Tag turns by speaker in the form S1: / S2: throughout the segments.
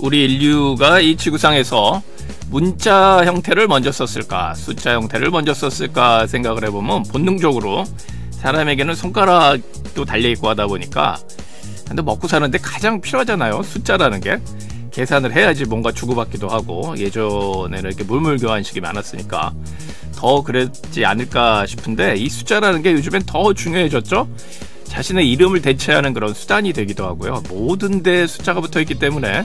S1: 우리 인류가 이 지구상에서 문자 형태를 먼저 썼을까, 숫자 형태를 먼저 썼을까 생각을 해보면 본능적으로 사람에게는 손가락도 달려있고 하다 보니까 근데 먹고 사는데 가장 필요하잖아요. 숫자라는 게. 계산을 해야지 뭔가 주고받기도 하고 예전에는 이렇게 물물 교환식이 많았으니까 더 그랬지 않을까 싶은데 이 숫자라는 게 요즘엔 더 중요해졌죠. 자신의 이름을 대체하는 그런 수단이 되기도 하고요. 모든 데 숫자가 붙어 있기 때문에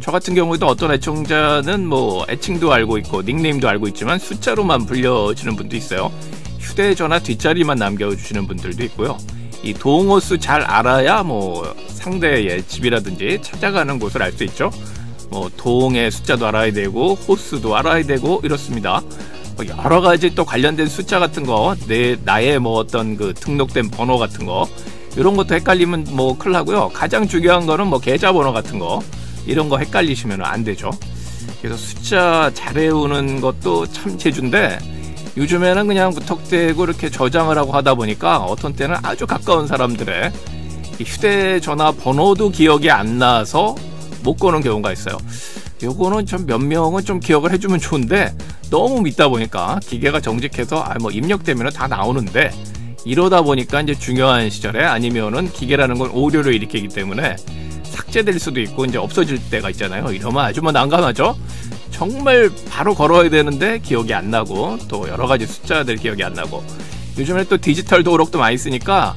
S1: 저 같은 경우에도 어떤 애청자는 뭐 애칭도 알고 있고 닉네임도 알고 있지만 숫자로만 불려지는 분도 있어요. 휴대전화 뒷자리만 남겨주시는 분들도 있고요. 이 동호수 잘 알아야 뭐 상대의 집이라든지 찾아가는 곳을 알 수 있죠. 뭐 동의 숫자도 알아야 되고 호수도 알아야 되고 이렇습니다. 뭐 여러 가지 또 관련된 숫자 같은 거, 내 나의 뭐 어떤 그 등록된 번호 같은 거 이런 것도 헷갈리면 뭐 큰일 나고요. 가장 중요한 거는 뭐 계좌번호 같은 거 이런 거 헷갈리시면 안 되죠. 그래서 숫자 잘 외우는 것도 참 재주인데 요즘에는 그냥 무턱대고 이렇게 저장을 하고 하다 보니까 어떤 때는 아주 가까운 사람들의 휴대전화 번호도 기억이 안 나서 못 거는 경우가 있어요. 요거는 좀 몇 명은 좀 기억을 해주면 좋은데 너무 믿다 보니까 기계가 정직해서 아 뭐 입력되면 다 나오는데 이러다 보니까 이제 중요한 시절에 아니면은 기계라는 건 오류를 일으키기 때문에 삭제될 수도 있고 이제 없어질 때가 있잖아요. 이러면 아주 뭐 난감하죠. 정말 바로 걸어야 되는데 기억이 안 나고 또 여러 가지 숫자들 기억이 안 나고 요즘에 또 디지털 도록도 많이 쓰니까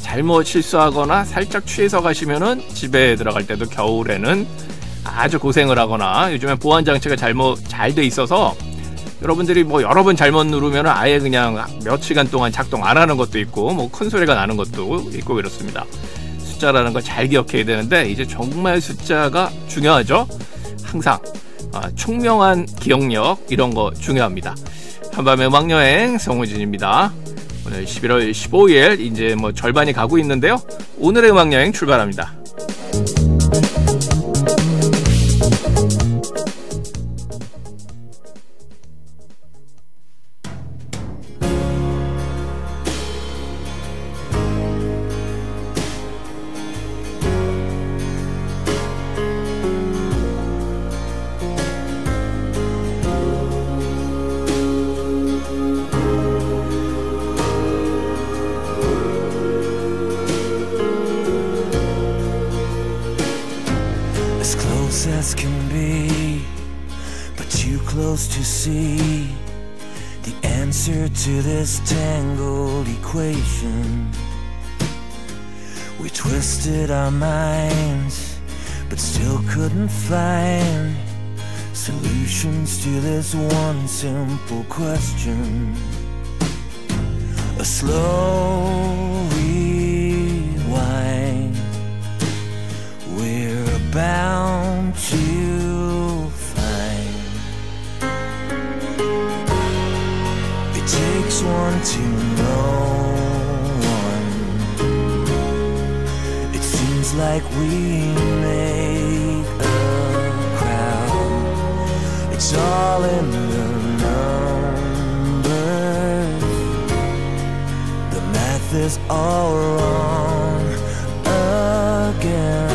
S1: 잘못 실수하거나 살짝 취해서 가시면은 집에 들어갈 때도 겨울에는 아주 고생을 하거나 요즘에 보안 장치가 잘못 잘 돼 있어서 여러분들이 뭐 여러 번 잘못 누르면 아예 그냥 몇 시간 동안 작동 안 하는 것도 있고 뭐 큰 소리가 나는 것도 있고 이렇습니다. 숫자라는 걸 잘 기억해야 되는데 이제 정말 숫자가 중요하죠. 항상 아, 총명한 기억력 이런 거 중요합니다. 한밤의 음악여행 성우진입니다. 오늘 11월 15일 이제 뭐 절반이 가고 있는데요. 오늘의 음악여행 출발합니다.
S2: Solutions to this one simple question. A slow rewind. We're bound to find it takes one to know one. It seems like we all wrong again.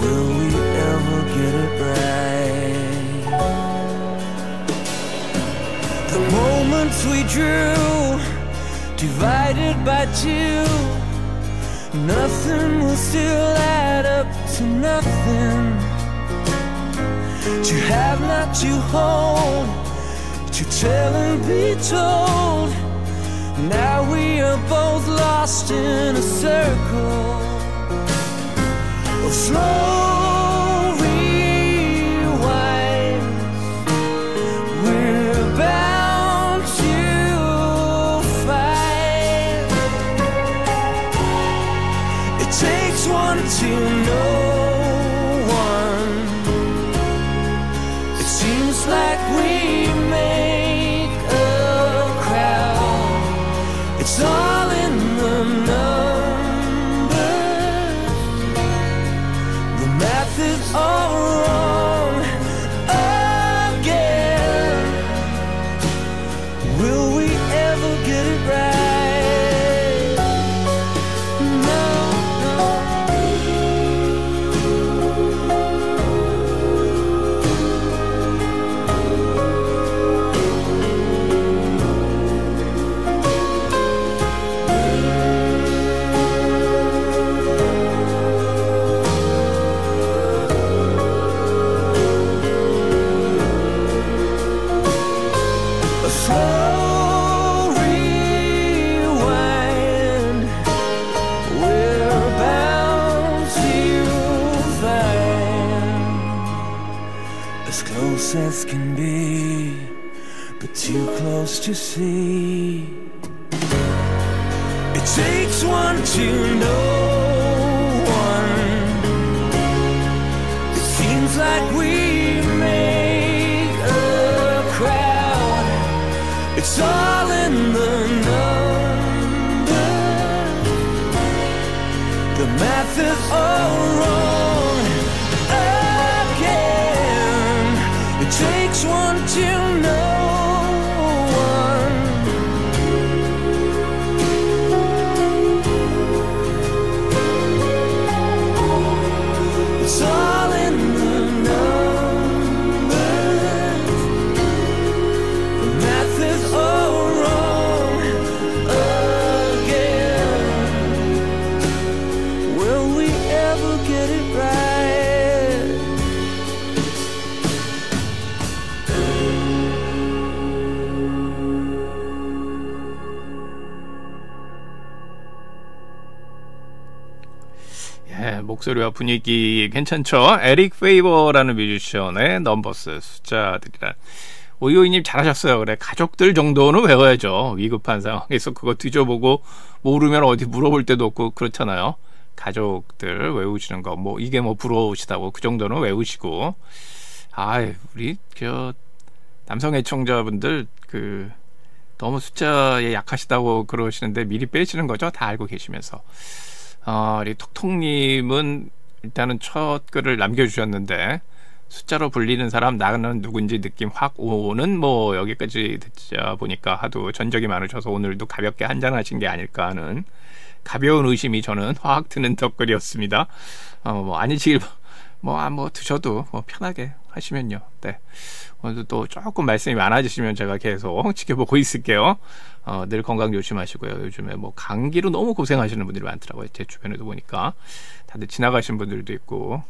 S2: Will we ever get it right? The moments we drew, divided by two, nothing will still add up to nothing. To have, not to hold, to tell and be told. Now we are both lost in a circle. Of
S1: 목소리와 분위기 괜찮죠? 에릭 페이버라는 뮤지션의 Numbers 숫자들이란 오이오이님 잘하셨어요. 그래 가족들 정도는 외워야죠. 위급한 상황에서 그거 뒤져보고 모르면 어디 물어볼 데도 없고 그렇잖아요. 가족들 외우시는 거 뭐 이게 뭐 부러우시다고 그 정도는 외우시고 아 우리 저 남성 애청자분들 그 너무 숫자에 약하시다고 그러시는데 미리 빼시는 거죠. 다 알고 계시면서. 어, 우리 톡톡님은 일단은 첫 글을 남겨주셨는데 숫자로 불리는 사람 나는 누군지 느낌 확 오는 뭐 여기까지 듣자 보니까 하도 전적이 많으셔서 오늘도 가볍게 한잔 하신 게 아닐까 하는 가벼운 의심이 저는 확 드는 덧글이었습니다. 어, 뭐 아니시길 뭐, 아, 뭐 드셔도 뭐 편하게 하시면요. 네. 오늘도 또 조금 말씀이 많아지시면 제가 계속 지켜보고 있을게요. 어, 늘 건강 조심하시고요. 요즘에 뭐 감기로 너무 고생하시는 분들이 많더라고요. 제 주변에도 보니까 다들 지나가신 분들도 있고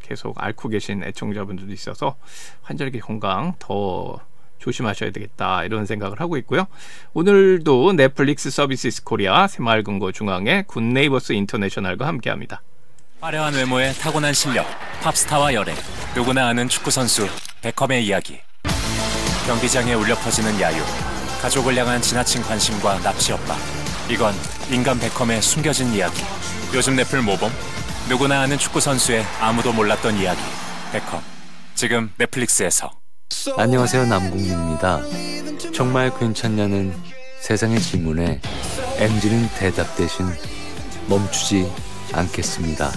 S1: 계속 앓고 계신 애청자분들도 있어서 환절기 건강 더 조심하셔야 되겠다 이런 생각을 하고 있고요. 오늘도 넷플릭스 서비스 코리아 새마을금고 중앙의 굿네이버스 인터내셔널과 함께합니다.
S3: 화려한 외모에 타고난 실력, 팝스타와 열애, 누구나 아는 축구 선수 베컴의 이야기. 경기장에 울려 퍼지는 야유, 가족을 향한 지나친 관심과 납치 협박. 이건 인간 베컴의 숨겨진 이야기. 요즘 넷플 모범, 누구나 아는 축구 선수의 아무도 몰랐던 이야기. 베컴. 지금 넷플릭스에서.
S4: 안녕하세요 남궁민입니다. 정말 괜찮냐는 세상의 질문에 MG는 대답 대신 멈추지 않겠습니다.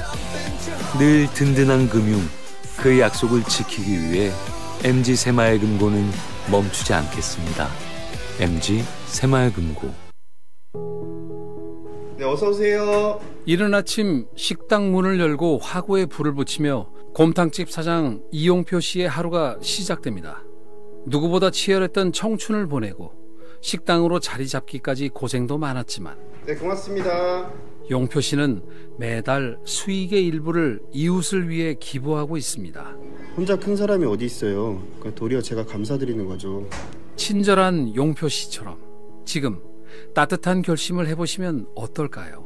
S4: 늘 든든한 금융 그 약속을 지키기 위해 MG 새마을금고는 멈추지 않겠습니다. MG 새마을금고
S5: 네, 어서 오세요.
S6: 이른 아침 식당 문을 열고 화구에 불을 붙이며 곰탕집 사장 이용표 씨의 하루가 시작됩니다. 누구보다 치열했던 청춘을 보내고 식당으로 자리 잡기까지 고생도 많았지만
S5: 네, 고맙습니다.
S6: 용표 씨는 매달 수익의 일부를 이웃을 위해 기부하고 있습니다.
S5: 혼자 큰 사람이 어디 있어요? 그러니까 도리어 제가 감사드리는 거죠.
S6: 친절한 용표 씨처럼 지금 따뜻한 결심을 해보시면 어떨까요?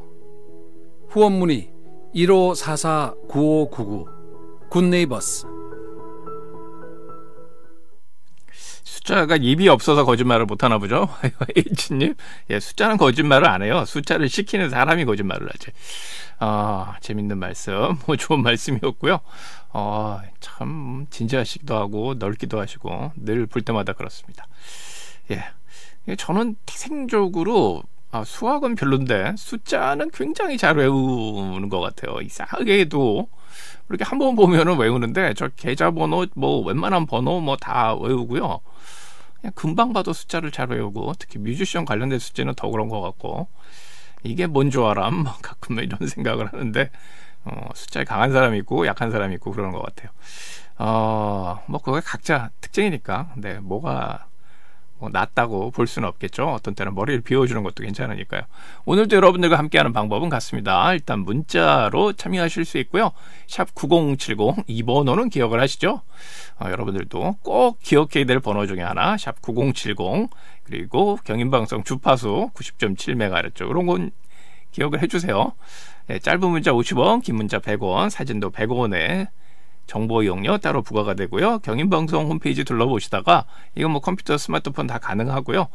S6: 후원 문의 1544-9599 굿네이버스
S1: 숫자가 입이 없어서 거짓말을 못하나 보죠. H님, 예, 숫자는 거짓말을 안 해요. 숫자를 시키는 사람이 거짓말을 하지. 아, 재밌는 말씀, 뭐 좋은 말씀이었고요. 어, 참 진지하시기도 하고 넓기도 하시고 늘 볼 때마다 그렇습니다. 예, 예, 저는 태생적으로 아, 수학은 별론데 숫자는 굉장히 잘 외우는 것 같아요. 이상하게도 그렇게 한 번 보면은 외우는데 저 계좌번호 뭐 웬만한 번호 뭐 다 외우고요. 그냥 금방 봐도 숫자를 잘 외우고 특히 뮤지션 관련된 숫자는 더 그런 것 같고 이게 뭔 줄? 뭐 가끔 이런 생각을 하는데 어, 숫자에 강한 사람이 있고 약한 사람이 있고 그러는 것 같아요. 어, 뭐 그거 각자 특징이니까. 네, 뭐가 뭐 낫다고 볼 수는 없겠죠. 어떤 때는 머리를 비워주는 것도 괜찮으니까요. 오늘도 여러분들과 함께하는 방법은 같습니다. 일단 문자로 참여하실 수 있고요. 샵 9070 2번호는 기억을 하시죠. 어, 여러분들도 꼭 기억해야 될 번호 중에 하나 샵 9070 그리고 경인방송 주파수 90.7MHz 이런 건 기억을 해주세요. 네, 짧은 문자 50원, 긴 문자 100원, 사진도 100원에 정보 이용료 따로 부과가 되고요. 경인방송 홈페이지 둘러보시다가 이건 뭐 컴퓨터, 스마트폰 다 가능하고요.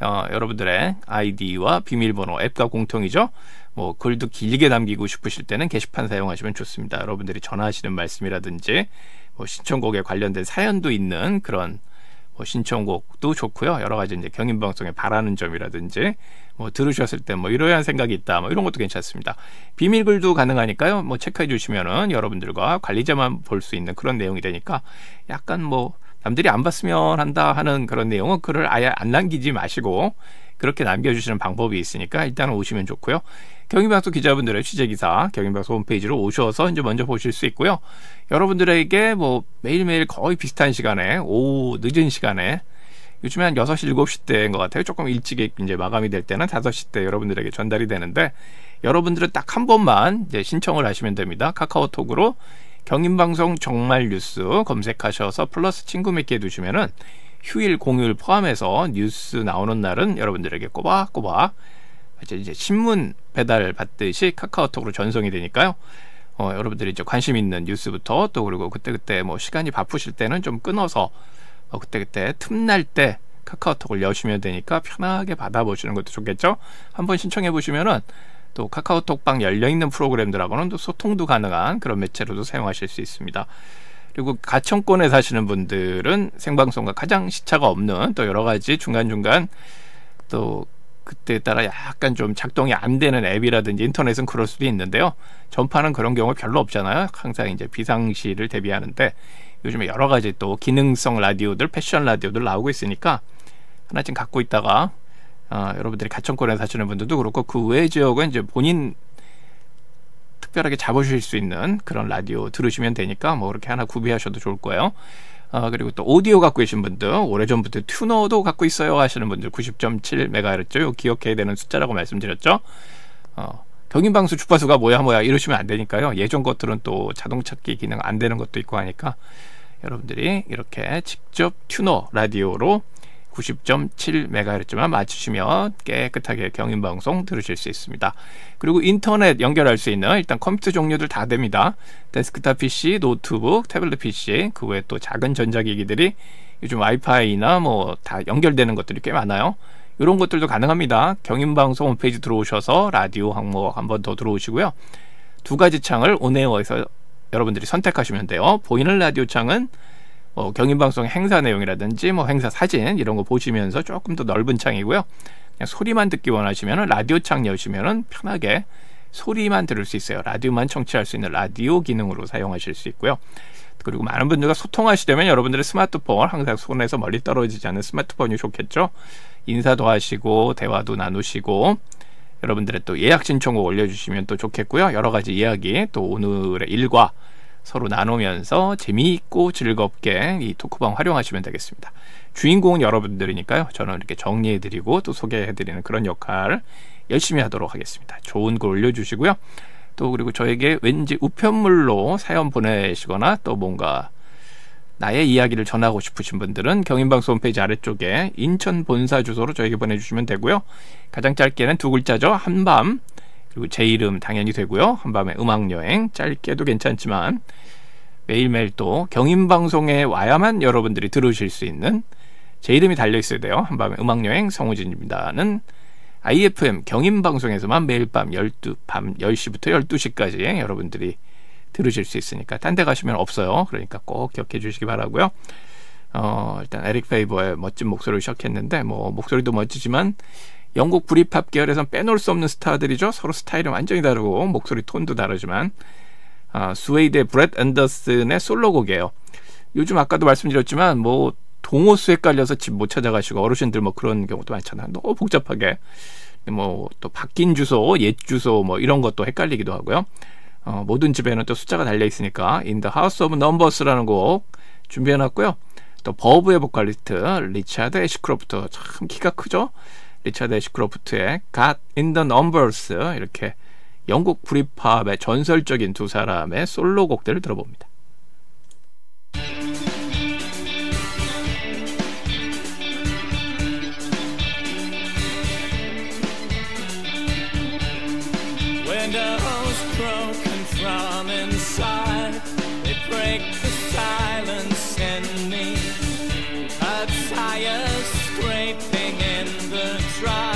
S1: 어, 여러분들의 아이디와 비밀번호 앱과 공통이죠. 뭐 글도 길게 남기고 싶으실 때는 게시판 사용하시면 좋습니다. 여러분들이 전하시는 말씀이라든지 뭐 신청곡에 관련된 사연도 있는 그런 뭐 신청곡도 좋고요. 여러 가지 이제 경인 방송에 바라는 점이라든지 뭐 들으셨을 때 뭐 이러한 생각이 있다. 뭐 이런 것도 괜찮습니다. 비밀글도 가능하니까요. 뭐 체크해 주시면은 여러분들과 관리자만 볼 수 있는 그런 내용이 되니까 약간 뭐 남들이 안 봤으면 한다 하는 그런 내용은 글을 아예 안 남기지 마시고 그렇게 남겨주시는 방법이 있으니까 일단 오시면 좋고요. 경인방송 기자분들의 취재 기사 경인방송 홈페이지로 오셔서 이제 먼저 보실 수 있고요. 여러분들에게 뭐 매일매일 거의 비슷한 시간에 오후 늦은 시간에 요즘에 한 6시, 7시 때인 것 같아요. 조금 일찍 이제 마감이 될 때는 5시 때 여러분들에게 전달이 되는데 여러분들은 딱 한 번만 이제 신청을 하시면 됩니다. 카카오톡으로 경인방송 정말 뉴스 검색하셔서 플러스 친구 맺게 해두시면은 휴일 공휴일 포함해서 뉴스 나오는 날은 여러분들에게 꼬박꼬박 이제 신문 배달 받듯이 카카오톡으로 전송이 되니까요. 어, 여러분들이 이제 관심 있는 뉴스부터 또 그리고 그때그때 뭐 시간이 바쁘실 때는 좀 끊어서 어, 그때그때 틈날 때 카카오톡을 여시면 되니까 편하게 받아보시는 것도 좋겠죠. 한번 신청해 보시면은 또 카카오톡방 열려 있는 프로그램들하고는 또 소통도 가능한 그런 매체로도 사용하실 수 있습니다. 그리고 가청권에 사시는 분들은 생방송과 가장 시차가 없는 또 여러 가지 중간중간 또 그때에 따라 약간 좀 작동이 안 되는 앱이라든지 인터넷은 그럴 수도 있는데요. 전파는 그런 경우 별로 없잖아요. 항상 이제 비상시를 대비하는데 요즘에 여러 가지 또 기능성 라디오들, 패션 라디오들 나오고 있으니까 하나쯤 갖고 있다가 어, 여러분들이 가청권에 사시는 분들도 그렇고 그 외 지역은 이제 본인 특별하게 잡으실 수 있는 그런 라디오 들으시면 되니까 뭐 그렇게 하나 구비하셔도 좋을 거예요. 어, 그리고 또 오디오 갖고 계신 분들 오래전부터 튜너도 갖고 있어요 하시는 분들 90.7MHz 기억해야 되는 숫자라고 말씀드렸죠. 어, 경인방수 주파수가 뭐야 뭐야 이러시면 안 되니까요. 예전 것들은 또 자동 찾기 기능 안 되는 것도 있고 하니까 여러분들이 이렇게 직접 튜너 라디오로 90.7MHz만 맞추시면 깨끗하게 경인방송 들으실 수 있습니다. 그리고 인터넷 연결할 수 있는 일단 컴퓨터 종류들 다 됩니다. 데스크탑 PC, 노트북, 태블릿 PC, 그 외에 또 작은 전자기기들이 요즘 와이파이나 뭐 다 연결되는 것들이 꽤 많아요. 이런 것들도 가능합니다. 경인방송 홈페이지 들어오셔서 라디오 항목 한번 더 들어오시고요. 두 가지 창을 온에어에서 여러분들이 선택하시면 돼요. 보이는 라디오 창은 뭐 경인방송 행사 내용이라든지 뭐 행사 사진 이런 거 보시면서 조금 더 넓은 창이고요. 그냥 소리만 듣기 원하시면 라디오 창 여시면은 편하게 소리만 들을 수 있어요. 라디오만 청취할 수 있는 라디오 기능으로 사용하실 수 있고요. 그리고 많은 분들과 소통하시려면 여러분들의 스마트폰 항상 손에서 멀리 떨어지지 않는 스마트폰이 좋겠죠. 인사도 하시고 대화도 나누시고 여러분들의 또 예약 신청곡 올려주시면 또 좋겠고요. 여러 가지 이야기 또 오늘의 일과 서로 나누면서 재미있고 즐겁게 이 토크방 활용하시면 되겠습니다. 주인공은 여러분들이니까요. 저는 이렇게 정리해드리고 또 소개해드리는 그런 역할 열심히 하도록 하겠습니다. 좋은 글 올려주시고요. 또 그리고 저에게 왠지 우편물로 사연 보내시거나 또 뭔가 나의 이야기를 전하고 싶으신 분들은 경인방송 홈페이지 아래쪽에 인천 본사 주소로 저에게 보내주시면 되고요. 가장 짧게는 두 글자죠. 한밤 그리고 제 이름 당연히 되고요. 한밤의 음악 여행 짧게도 괜찮지만 매일매일 또 경인 방송에 와야만 여러분들이 들으실 수 있는 제 이름이 달려 있어야 돼요. 한밤의 음악 여행 성우진입니다는 IFM 경인 방송에서만 매일 밤 12, 밤 10시부터 12시까지 여러분들이 들으실 수 있으니까 딴 데 가시면 없어요. 그러니까 꼭 기억해 주시기 바라고요. 어, 일단 에릭 페이버의 멋진 목소리를 시작했는데 뭐 목소리도 멋지지만 영국 브리팝 계열에선 빼놓을 수 없는 스타들이죠. 서로 스타일은 완전히 다르고 목소리 톤도 다르지만 아, 스웨이드의 브렛 앤더슨의 솔로곡이에요. 요즘 아까도 말씀드렸지만 뭐 동호수 헷갈려서 집 못 찾아가시고 어르신들 뭐 그런 경우도 많잖아요. 너무 복잡하게 뭐 또 바뀐 주소, 옛 주소 뭐 이런 것도 헷갈리기도 하고요. 어, 모든 집에는 또 숫자가 달려 있으니까 In the House of Numbers라는 곡 준비해놨고요. 또 버브의 보컬리스트 리차드 애시크로프트 참 키가 크죠. 리차드 애시크로프트의 God in the Numbers 이렇게 영국 브리팝의 전설적인 두 사람의 솔로곡들을 들어봅니다.
S7: Windows broken
S2: try.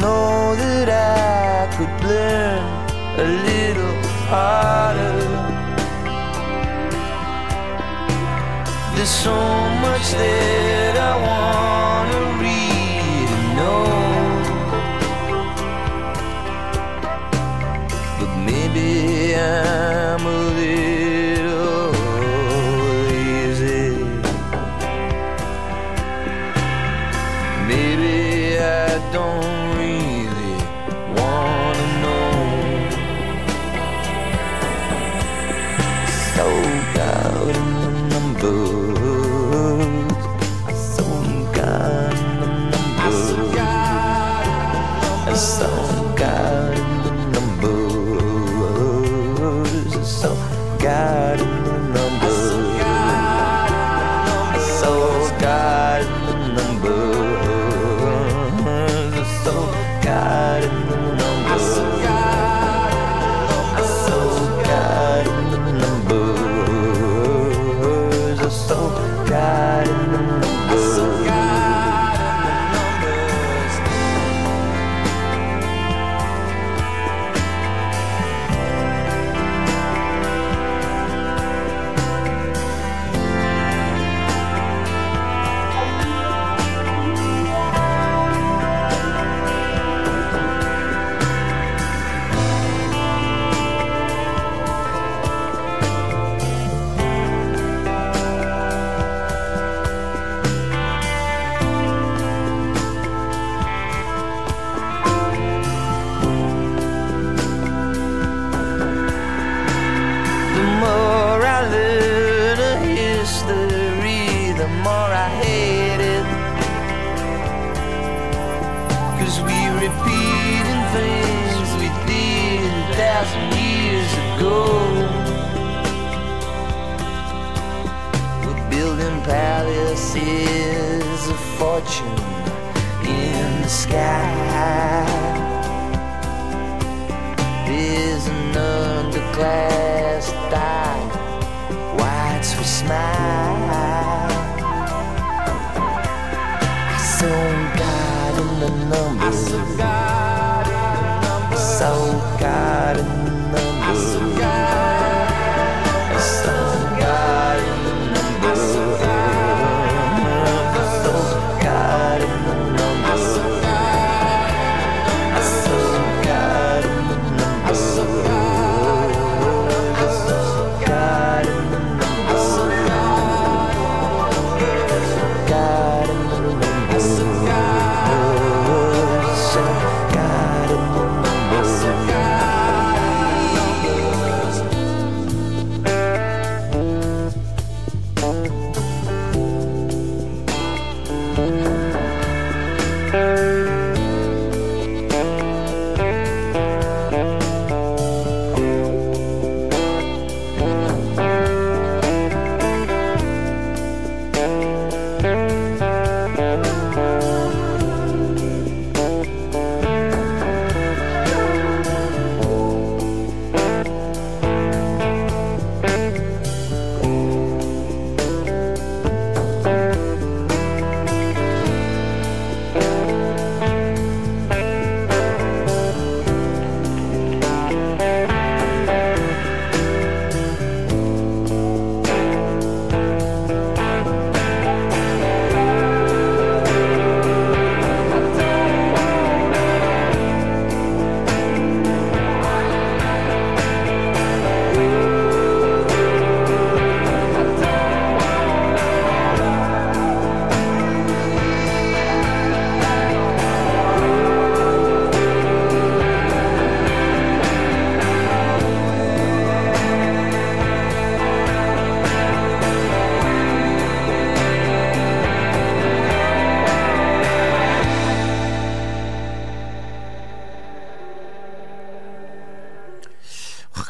S2: know that I could learn a little harder. There's so much that I wanna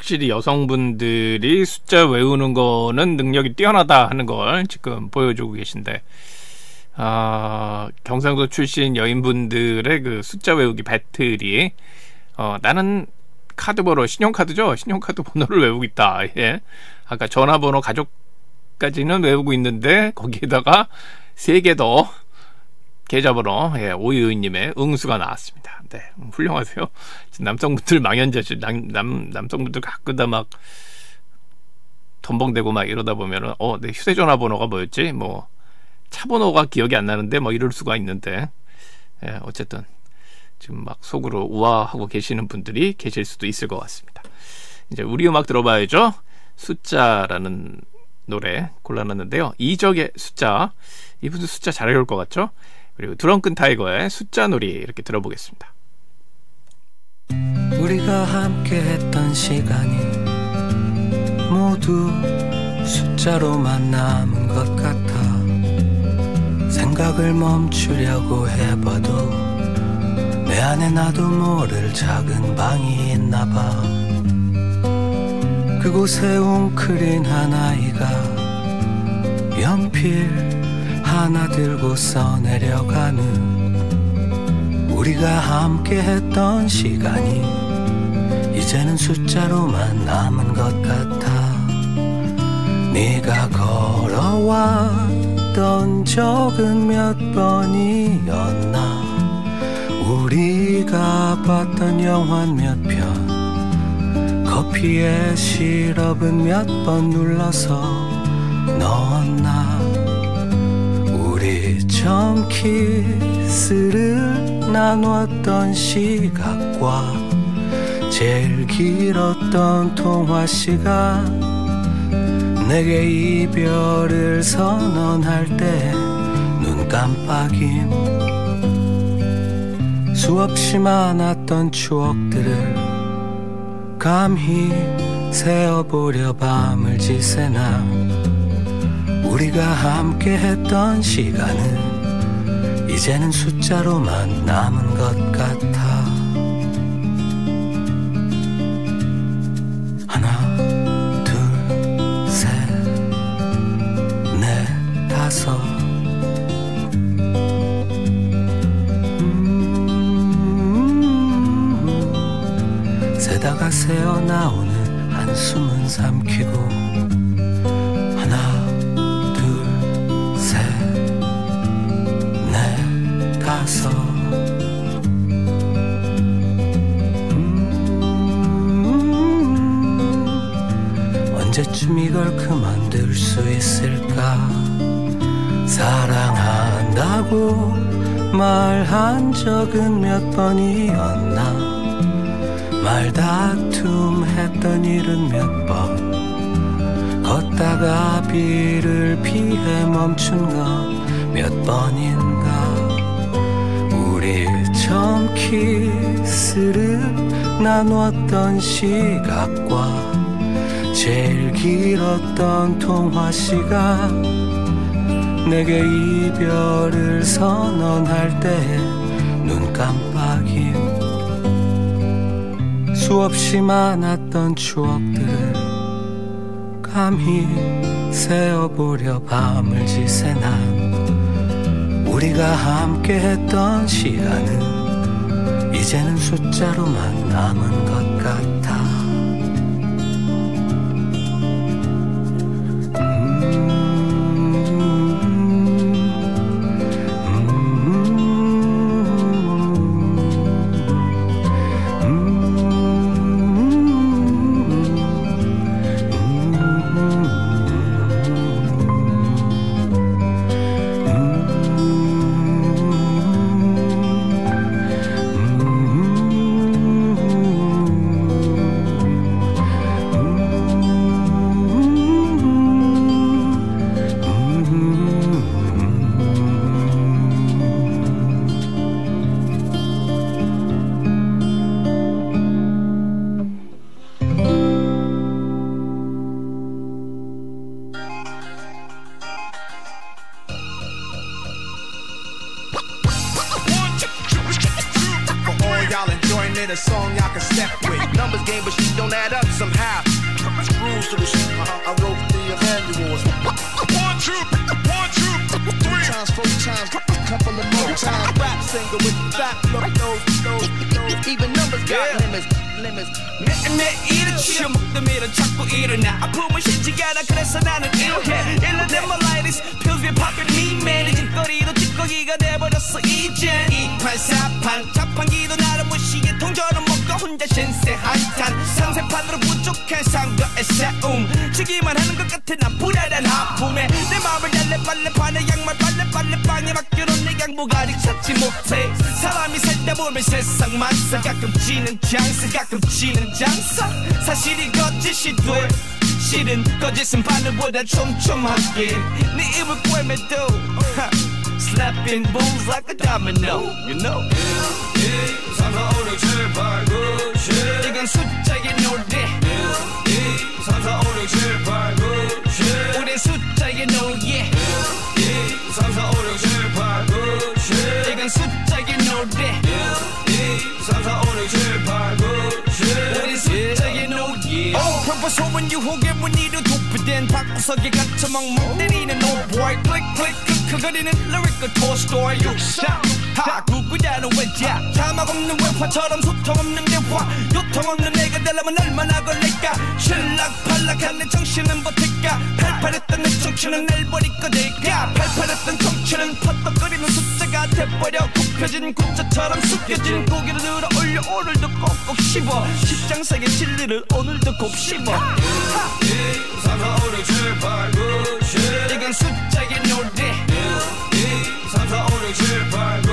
S1: 확실히 여성분들이 숫자 외우는 거는 능력이 뛰어나다 하는 걸 지금 보여주고 계신데 아, 경상도 출신 여인분들의 그 숫자 외우기 배틀이 어, 나는 카드 번호 신용카드죠? 신용카드 번호를 외우고 있다. 예. 아까 전화번호 가족까지는 외우고 있는데 거기에다가 세 개 더 계좌번호 예, 오유은님의 응수가 나왔습니다. 네, 음, 훌륭하세요. 남성분들 망연자실 남, 남 남성분들 가끔다 막 덤벙대고 막 이러다 보면은 어, 내 휴대 전화 번호가 뭐였지? 뭐 차번호가 기억이 안 나는데 뭐 이럴 수가 있는데 예, 어쨌든 지금 막 속으로 우아하고 계시는 분들이 계실 수도 있을 것 같습니다. 이제 우리 음악 들어봐야죠. 숫자라는 노래 골라놨는데요. 이적의 숫자 이분 도 숫자 잘 외울 것 같죠? 그리고 드렁큰 타이거의 숫자 놀이 이렇게 들어보겠습니다.
S8: 우리가 함께 했던 시간이 모두 숫자로만 남은 것 같아 생각을 멈추려고 해봐도 내 안에 나도 모를 작은 방이 있나 봐 그곳에 웅크린 한 아이가 연필 하나 들고 써내려가는 우리가 함께 했던 시간이 이제는 숫자로만 남은 것 같아. 네가 걸어왔던 적은 몇 번이었나? 우리가 봤던 영화 몇편? 커피에 시럽은 몇 번 눌러서 넣었나 우리 처음 키스를 나눴던 시각과 제일 길었던 통화 시간. 내게 이별을 선언할 때 눈 깜빡임. 수없이 많았던 추억들을 감히 세어보려 밤을 지새나 우리가 함께 했던 시간은 이제는 숫자로만 남은 것 같아. 하나 둘 셋 넷 다섯. 음, 세다가 새어 나오는 한숨은 삼키고 언제쯤 이걸 그만둘 수 있을까? 사랑한다고 말한 적은 몇 번이었나? 말다툼 했던 일은 몇 번? 걷다가 비를 피해 멈춘 건 몇 번인가? 우리 처음 키스를 나눴던 시각과 제일 길었던 통화 시간 내게 이별을 선언할 때 눈 깜빡임. 수없이 많았던 추억들을 감히 세어보려 밤을 지새나 우리가 함께 했던 시간은 이제는 숫자로만 남은 것 같아
S9: 바늘보다 촘 크크거리는 lyrical story. 육상 하 구구다는 외자 자막 없는 외화처럼 소통 없는 대화. 요통 없는 내가 되려면 얼마나 걸릴까? 신락팔락한 내 정신은 버틸까 팔팔했던 내 청춘은 날 버리고 될까 팔팔했던 청춘은 퍼떡거리는 숫자가 돼버려. 굽혀진 굿자처럼 숙여진 고개를 들어 올려 오늘도 꼭꼭 씹어. 십장색의 진리를 오늘도 곱씹어. 1, 2, 3, 4, 5, 6, 7, 8, 9, 10 이건 숫자의 노래 1, 2, 3, 4, 5, 6, 7, 8, 9,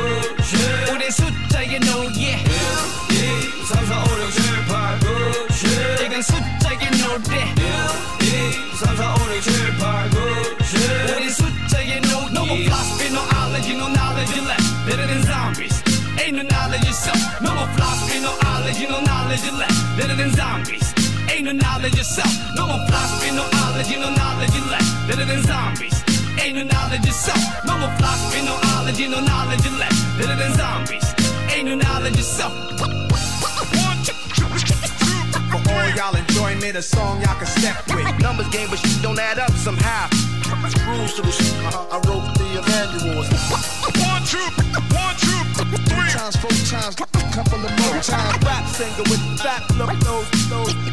S9: Ain't no knowledge yourself No more philosophy, no allergy, no knowledge left Better than zombies Ain't no knowledge yourself No more philosophy, no allergy, no knowledge left Better than zombies Ain't no knowledge yourself One, two,
S10: For all y'all enjoying me, the song y'all can step with. Numbers game, but shit don't add up somehow. Screws to the shit. Uh-huh. I wrote the manuals. One, two, one, two, three times, four times, couple of more times. Rap singer with fat look, those, those, those.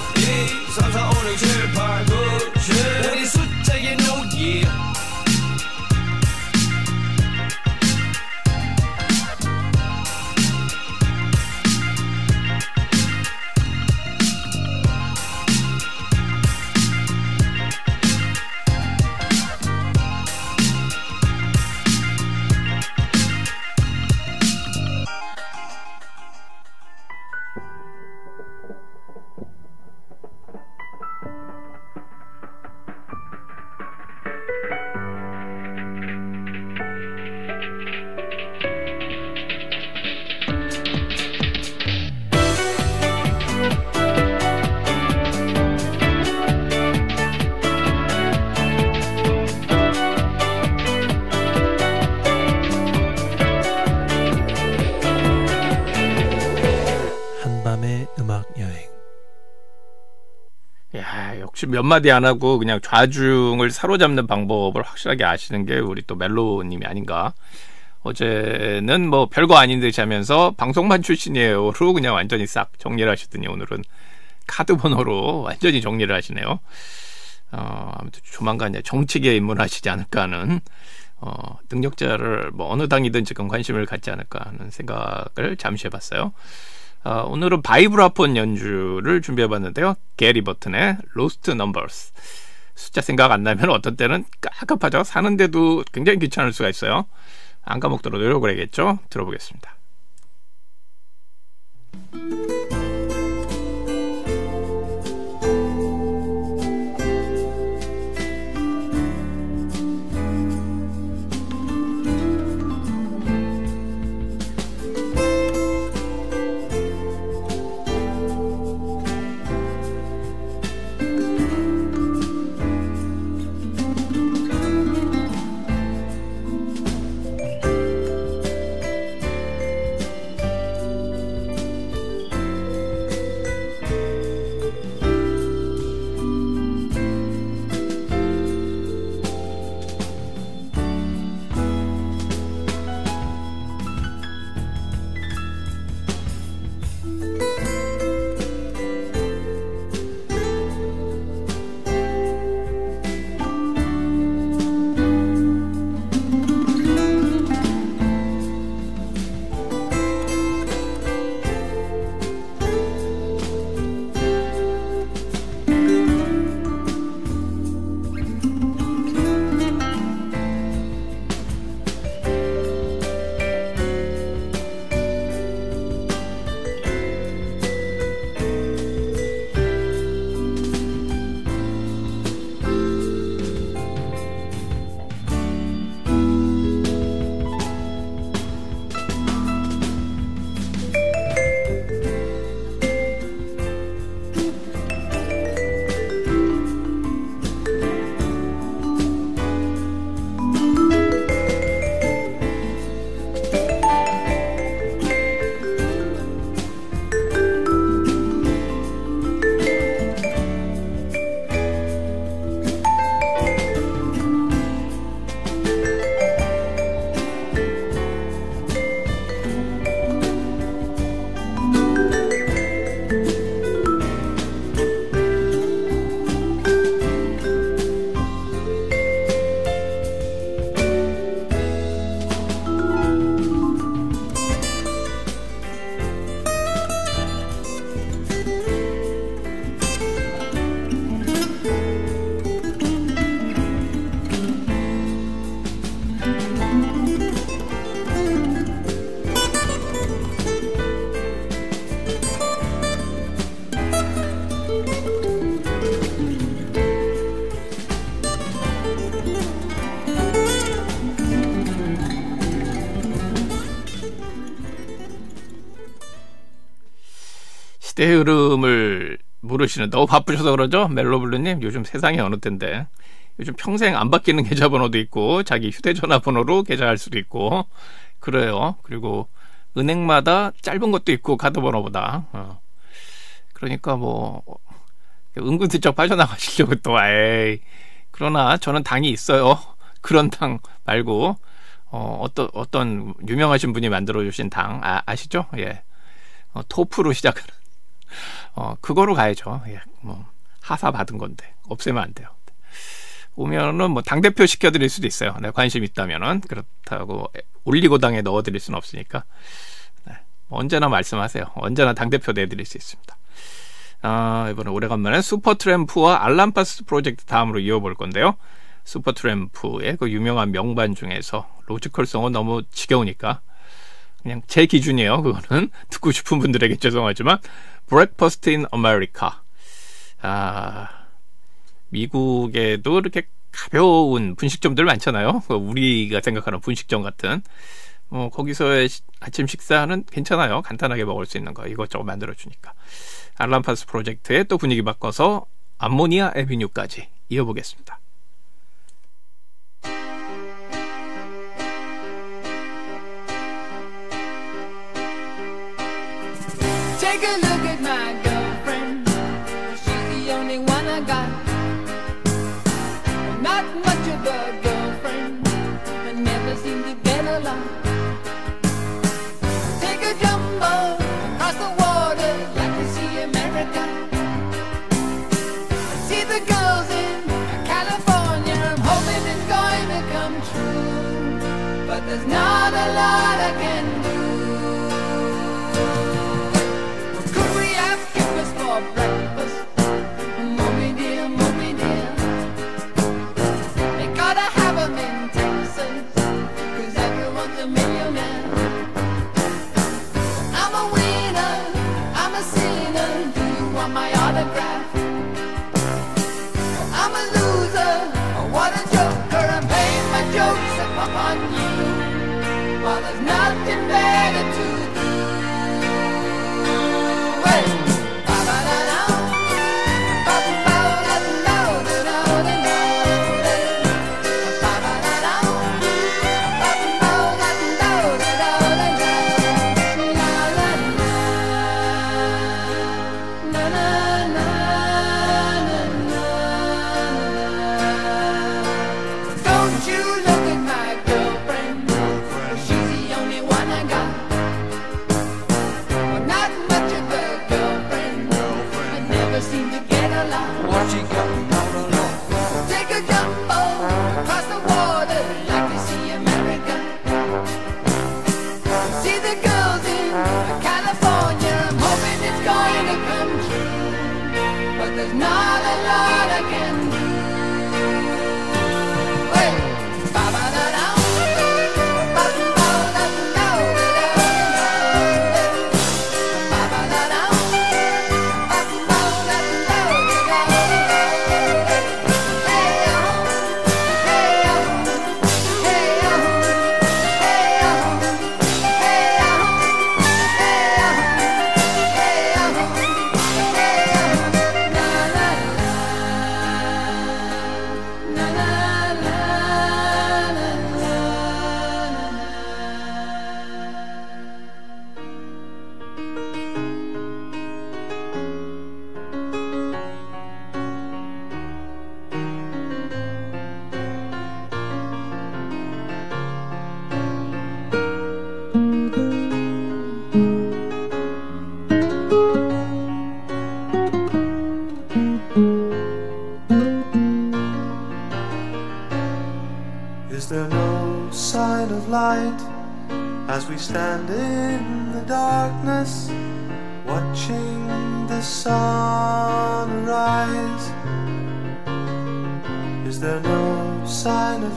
S1: 몇 마디 안 하고 그냥 좌중을 사로잡는 방법을 확실하게 아시는 게 우리 또 멜로님이 아닌가. 어제는 뭐 별거 아닌 듯이 하면서 방송만 출신이에요로 그냥 완전히 싹 정리를 하시더니 오늘은 카드 번호로 완전히 정리를 하시네요. 어, 아무튼 조만간 정치계에 입문하시지 않을까 하는 어, 능력자를 뭐 어느 당이든 지금 관심을 갖지 않을까 하는 생각을 잠시 해봤어요. 어, 오늘은 바이브라폰 연주를 준비해봤는데요. 게리 버튼의 Lost Numbers. 숫자 생각 안 나면 어떤 때는 깝깝하죠. 사는데도 굉장히 귀찮을 수가 있어요. 안 까먹도록 노력을 해야겠죠. 들어보겠습니다. 시대의 흐름을 모르시는 너무 바쁘셔서 그러죠? 멜로블루님 요즘 세상이 어느 때인데. 요즘 평생 안 바뀌는 계좌번호도 있고 자기 휴대전화 번호로 계좌할 수도 있고. 그래요. 그리고 은행마다 짧은 것도 있고 카드 번호보다. 어. 그러니까 뭐 은근슬쩍 빠져나가시려고 또 에이. 그러나 저는 당이 있어요. 그런 당 말고. 어, 어떤 어떤 유명하신 분이 만들어 주신 당 아, 아시죠? 예. 어, 토프로 시작하는 어 그거로 가야죠 예, 뭐 하사 받은 건데 없애면 안 돼요 오면은 뭐 당대표 시켜드릴 수도 있어요. 네, 관심 있다면은 그렇다고 올리고당에 넣어드릴 수는 없으니까 네, 언제나 말씀하세요. 언제나 당대표 내드릴 수 있습니다. 아, 이번에 오래간만에 슈퍼트램프와 알람파스 프로젝트 다음으로 이어볼 건데요. 슈퍼트램프의 그 유명한 명반 중에서 로지컬성은 너무 지겨우니까 그냥 제 기준이에요. 그거는 듣고 싶은 분들에게 죄송하지만 Breakfast in America 아 미국에도 이렇게 가벼운 분식점들 많잖아요. 그 우리가 생각하는 분식점 같은. 뭐 거기서의 아침 식사는 괜찮아요. 간단하게 먹을 수 있는 거 이것저것 만들어 주니까. Alan Parsons Project의 또 분위기 바꿔서 Ammonia Avenue까지 이어보겠습니다.
S11: alive.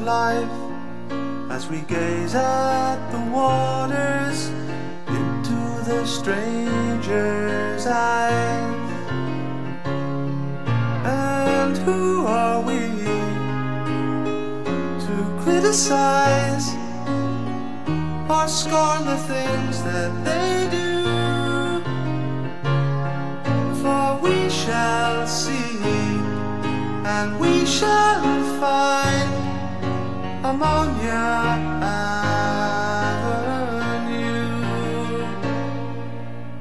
S11: Life as we gaze at the waters into the stranger's eyes? And who are we? to criticize or scorn the things that they do.
S12: For we shall see, and we shall find ammonia avenue.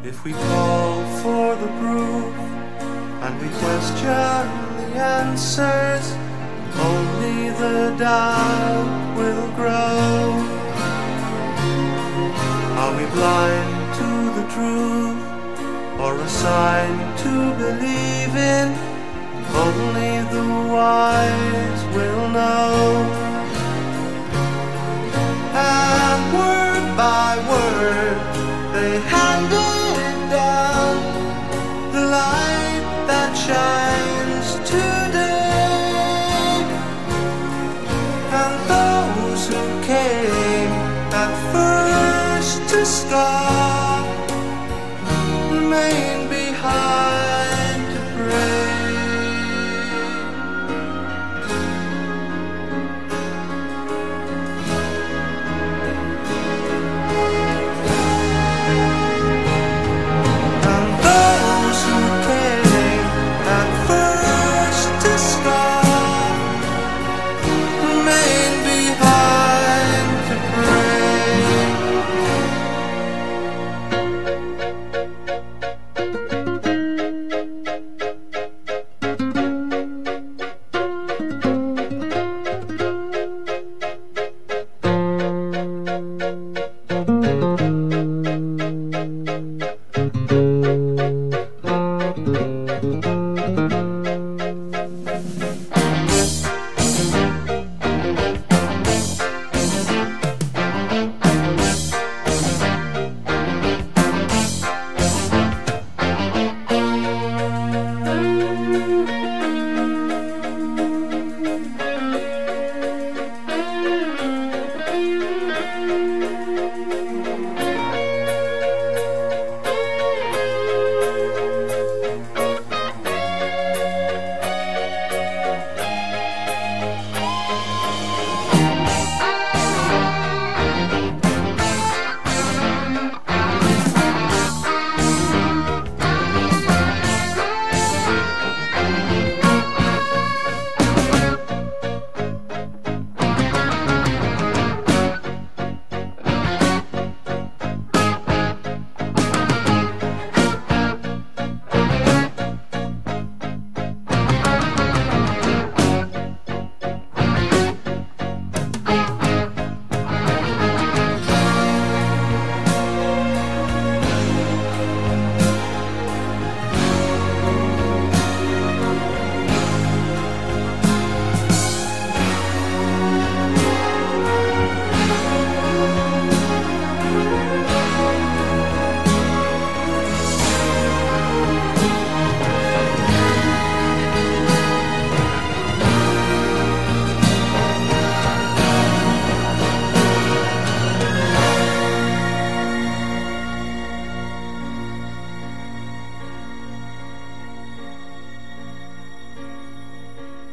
S12: If we call for the proof and we question the answers, only the doubt will grow. Are we blind to the truth or a sign to believe in? Only the wise will know. And word by word, they handed down the light that shines today. And those who came at first to remain behind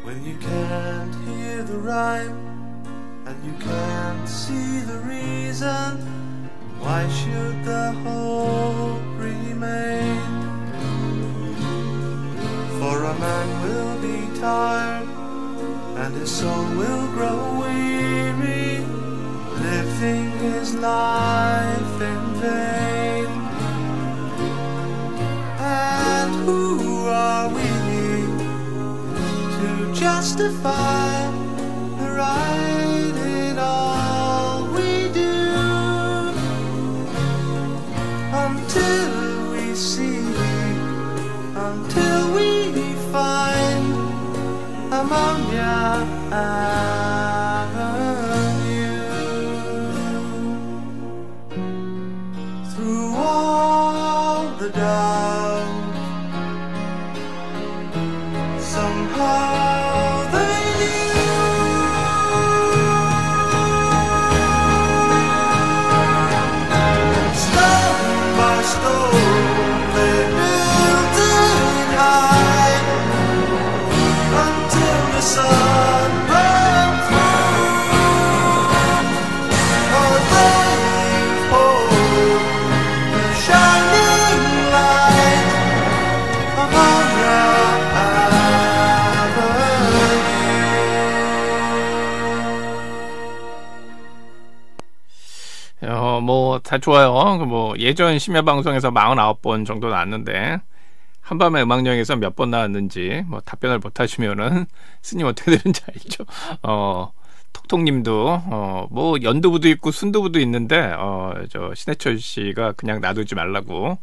S12: When you can't hear the rhyme and you can't see the reason, why should the hope remain? For a man will be tired and his soul will grow weary, living his life in vain. Justify the right in all we do. Until we see, until we find ammonia
S1: 다 좋아요. 그뭐 예전 심야 방송에서 49번 정도 나왔는데 한밤의 음악여행에서 몇 번 나왔는지 뭐 답변을 못 하시면은 스님 어떻게 되는지 알죠. 어 톡톡님도 어 뭐 연두부도 있고 순두부도 있는데 어 저 신해철 씨가 그냥 놔두지 말라고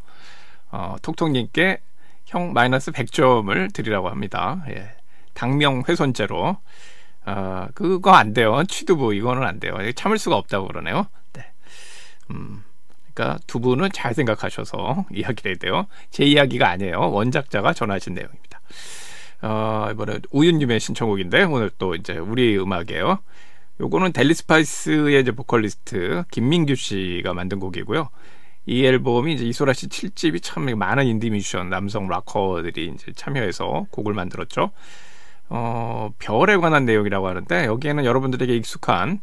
S1: 어 톡톡님께 형 마이너스 100점을 드리라고 합니다. 예. 당명 훼손죄로 어 그거 안 돼요. 취두부 이거는 안 돼요. 참을 수가 없다고 그러네요. 네. 음. 그러니까 두 분은 잘 생각하셔서 이야기를 해야 돼요. 제 이야기가 아니에요. 원작자가 전하신 내용입니다. 어, 이번에 우윤님의 신청곡인데 오늘 또 이제 우리 음악이에요. 요거는 델리 스파이스의 이제 보컬리스트 김민규 씨가 만든 곡이고요. 이 앨범이 이제 이소라 씨 7집이 참 많은 인디 뮤지션, 남성 락커들이 이제 참여해서 곡을 만들었죠. 어, 별에 관한 내용이라고 하는데 여기에는 여러분들에게 익숙한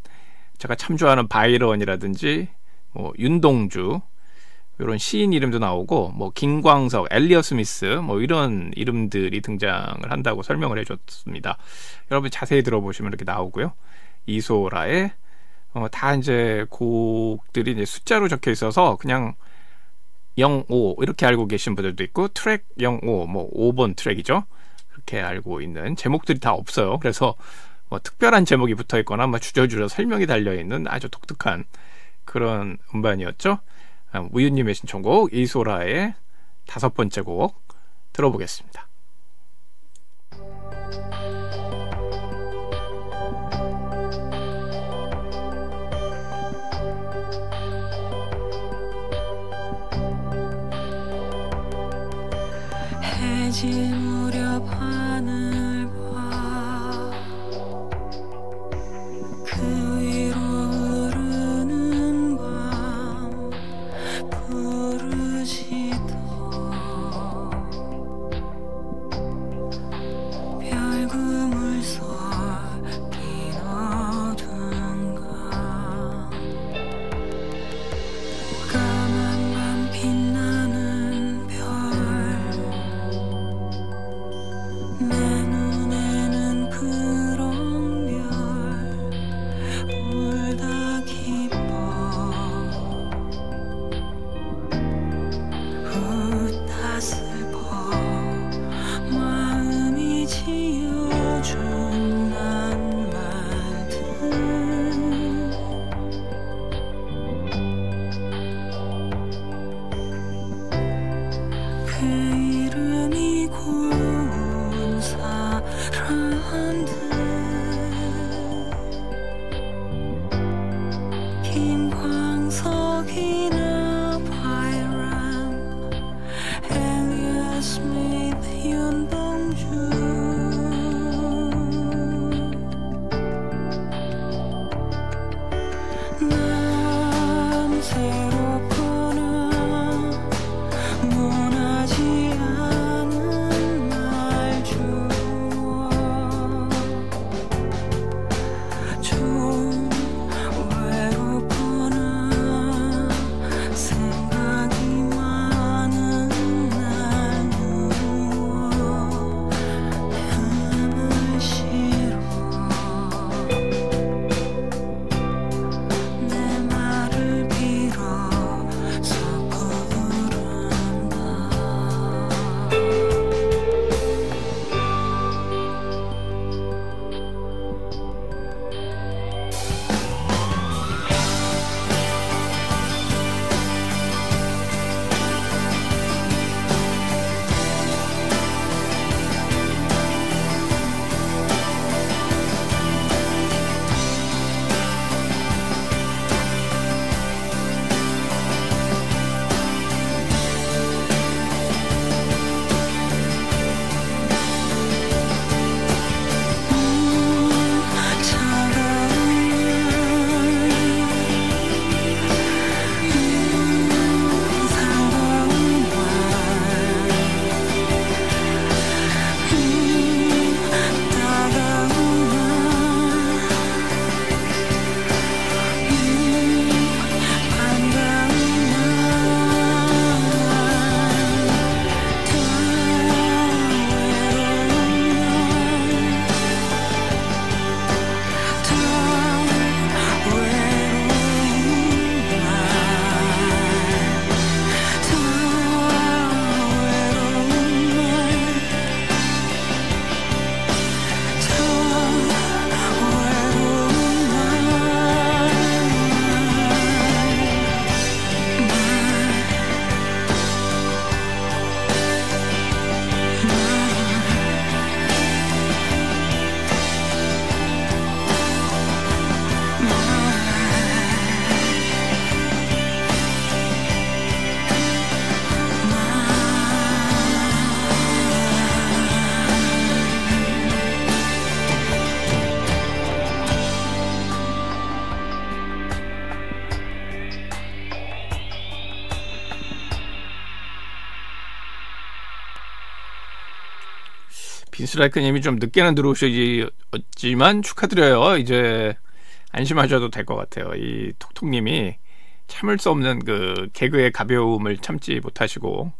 S1: 제가 참 좋아하는 바이런이라든지 뭐 윤동주 이런 시인 이름도 나오고 뭐 김광석, 엘리엇 스미스 뭐 이런 이름들이 등장을 한다고 설명을 해줬습니다. 여러분 자세히 들어보시면 이렇게 나오고요. 이소라의 어, 다 이제 곡들이 이제 숫자로 적혀 있어서 그냥 05 이렇게 알고 계신 분들도 있고 트랙 05뭐 5번 트랙이죠. 그렇게 알고 있는 제목들이 다 없어요. 그래서 뭐 특별한 제목이 붙어 있거나 뭐 주저주저 설명이 달려 있는 아주 독특한 그런 음반이었죠. 아, 우유님의 신청곡 이소라의 다섯 번째 곡 들어보겠습니다.
S13: 해질
S1: 빈스라이크님이 좀 늦게는 들어오셨지만 축하드려요. 이제 안심하셔도 될 것 같아요. 이 톡톡님이 참을 수 없는 그 개그의 가벼움을 참지 못하시고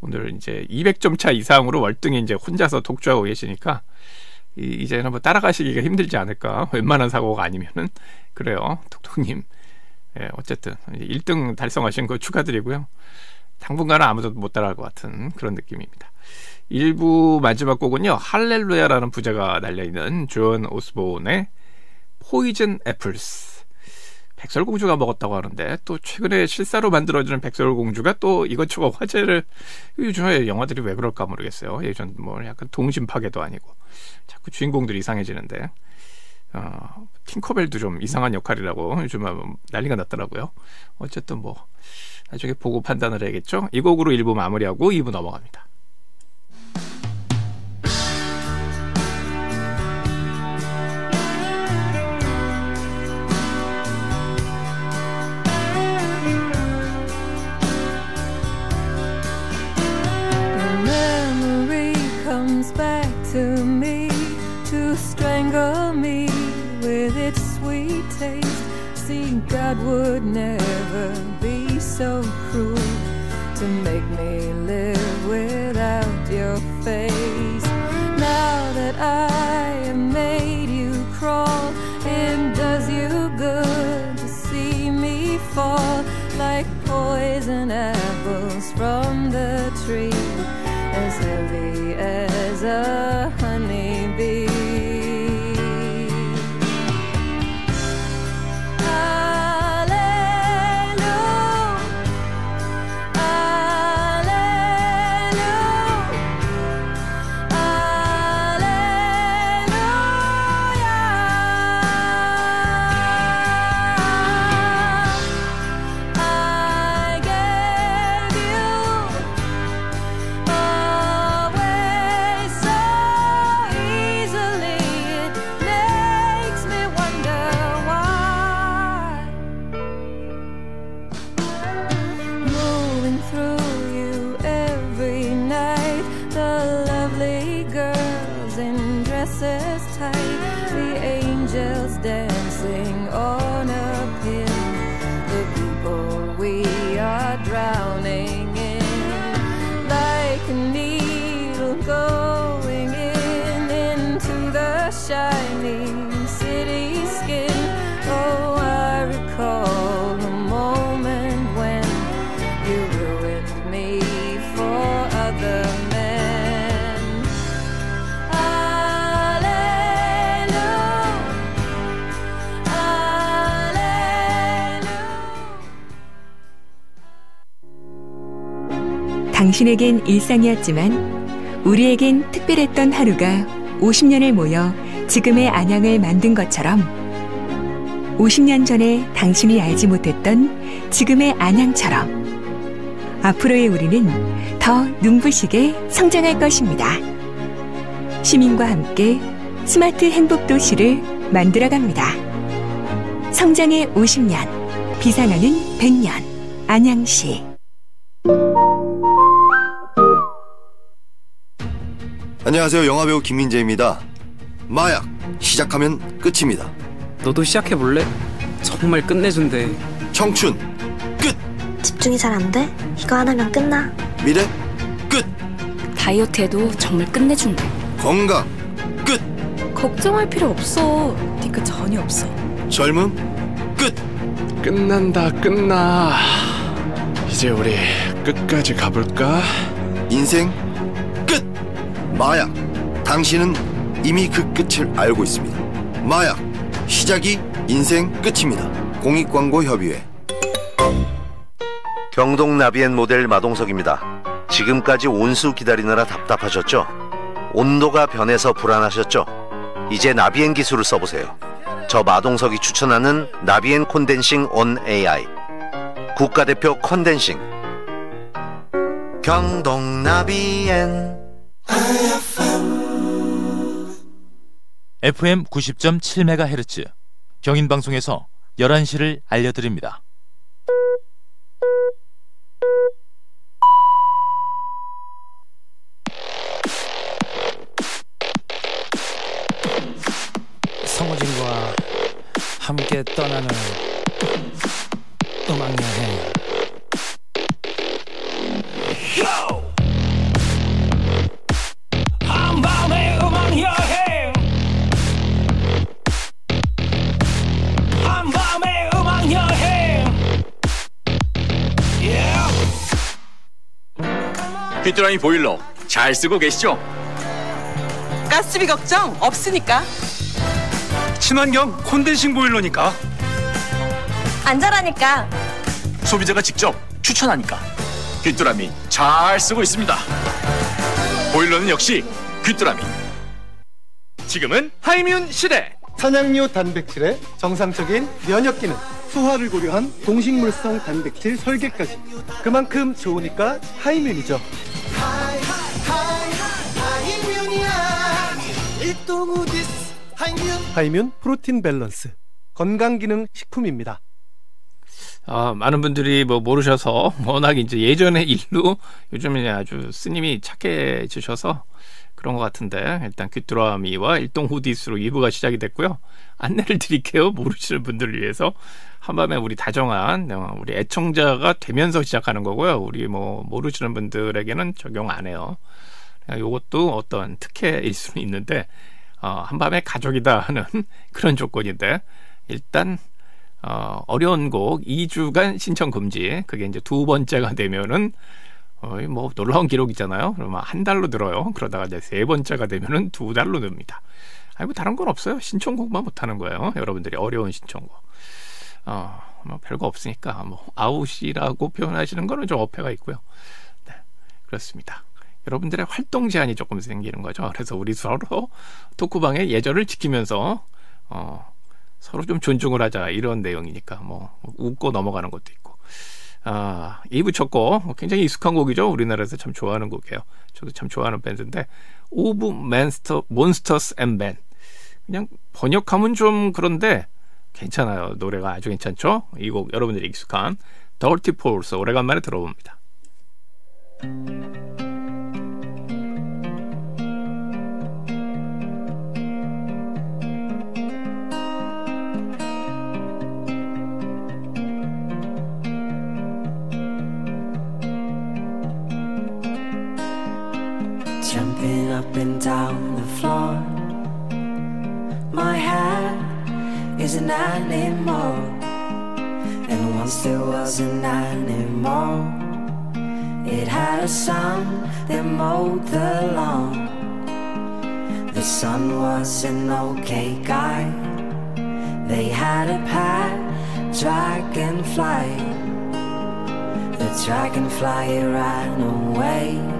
S1: 오늘 이제 200점 차 이상으로 월등히 이제 혼자서 독주하고 계시니까 이, 이제는 뭐 따라가시기가 힘들지 않을까. 웬만한 사고가 아니면은 그래요. 톡톡님. 예, 어쨌든 1등 달성하신 거 축하드리고요. 당분간은 아무도 못 따라갈 것 같은 그런 느낌입니다. 1부 마지막 곡은요. 할렐루야라는 부제가 달려있는 조안 오스본의 Poison Apples. 백설공주가 먹었다고 하는데 또 최근에 실사로 만들어지는 백설공주가 또 이것저것 화제를 요즘에 영화들이 왜 그럴까 모르겠어요. 예전 뭐 약간 동심 파괴도 아니고 자꾸 주인공들이 이상해지는데 어, 팅커벨도 좀 이상한 역할이라고 요즘에 난리가 났더라고요. 어쨌든 뭐 나중에 보고 판단을 해야겠죠. 이 곡으로 1부 마무리하고 2부 넘어갑니다.
S13: Comes back to me to strangle me with its sweet taste. See, God would never be so cruel to make me live without your face. Now that I have made you crawl, it does you good to see me fall like poison apples from the tree, love.
S14: 당신에겐 일상이었지만 우리에겐 특별했던 하루가 50년을 모여 지금의 안양을 만든 것처럼 50년 전에 당신이 알지 못했던 지금의 안양처럼 앞으로의 우리는 더 눈부시게 성장할 것입니다. 시민과 함께 스마트 행복 도시를 만들어 갑니다. 성장의 50년, 비상하는 100년, 안양시.
S15: 안녕하세요. 영화배우 김민재입니다. 마약 시작하면 끝입니다.
S16: 너도 시작해 볼래? 정말 끝내준대.
S15: 청춘
S17: 집중이 잘 안 돼? 이거 하나면 끝나.
S15: 미래
S18: 다이어트해도 정말 끝내준대.
S15: 건강
S18: 걱정할 필요 없어. 뒤끝 전혀 없어.
S15: 젊음
S19: 끝난다 끝나 이제 우리 끝까지 가볼까?
S15: 인생 끝 마약 당신은 이미 그 끝을 알고 있습니다. 마약 시작이 인생 끝입니다. 공익광고협의회
S20: 경동 나비엔 모델 마동석입니다. 지금까지 온수 기다리느라 답답하셨죠? 온도가 변해서 불안하셨죠? 이제 나비엔 기술을 써보세요. 저 마동석이 추천하는 나비엔 콘덴싱 온 AI. 국가대표 컨덴싱. 경동 나비엔.
S21: FM 90.7MHz 경인방송에서 11시를 알려드립니다.
S22: 성우진과 함께 떠나는
S23: 귀뚜라미 보일러 잘 쓰고 계시죠?
S24: 가스비 걱정 없으니까
S23: 친환경 콘덴싱 보일러니까
S24: 안전하니까
S23: 소비자가 직접 추천하니까 귀뚜라미 잘 쓰고 있습니다. 보일러는 역시 귀뚜라미.
S25: 지금은 하이뮨 시대. 산양류 단백질의 정상적인 면역 기능, 수화를 고려한 동식물성 단백질 설계까지 그만큼 좋으니까 하이뮨이죠. 하이뮨 프로틴 밸런스 건강 기능 식품입니다.
S1: 아, 많은 분들이 뭐 모르셔서 워낙 이제 예전의 일로 요즘에 아주 스님이 착해지셔서 그런 것 같은데 일단 귀뚜라미와 일동 후디스로 2부가 시작이 됐고요. 안내를 드릴게요. 모르시는 분들을 위해서 한밤에 우리 다정한 어, 우리 애청자가 되면서 시작하는 거고요. 우리 뭐 모르시는 분들에게는 적용 안 해요. 이것도 어떤 특혜일 수는 있는데 어, 한밤에 가족이다 하는 그런 조건인데 일단 어, 어려운 곡 2주간 신청 금지. 그게 이제 두 번째가 되면은 어이 뭐 놀라운 기록이잖아요. 그러면 한 달로 늘어요. 그러다가 이제 세 번째가 되면은 두 달로 늡니다. 아이고 다른 건 없어요. 신청곡만 못 하는 거예요. 여러분들이 어려운 신청곡. 어, 뭐 별거 없으니까 뭐 아웃이라고 표현하시는 거는 좀 어폐가 있고요. 네, 그렇습니다. 여러분들의 활동 제한이 조금 생기는 거죠. 그래서 우리 서로 토크방의 예절을 지키면서 어, 서로 좀 존중을 하자 이런 내용이니까 뭐 웃고 넘어가는 것도 있고 아 2부 첫곡 굉장히 익숙한 곡이죠. 우리나라에서 참 좋아하는 곡이에요. 저도 참 좋아하는 밴드인데 Of Monster Monsters and Men 그냥 번역하면 좀 그런데 괜찮아요. 노래가 아주 괜찮죠? 이 곡 여러분들이 익숙한 Dirty Paws 오래간만에 들어봅니다
S26: up and down the floor. My hat is an animal, and once there was an animal. It had a son that mowed the lawn. The son was an okay guy. They had a pet dragonfly. The dragonfly ran away.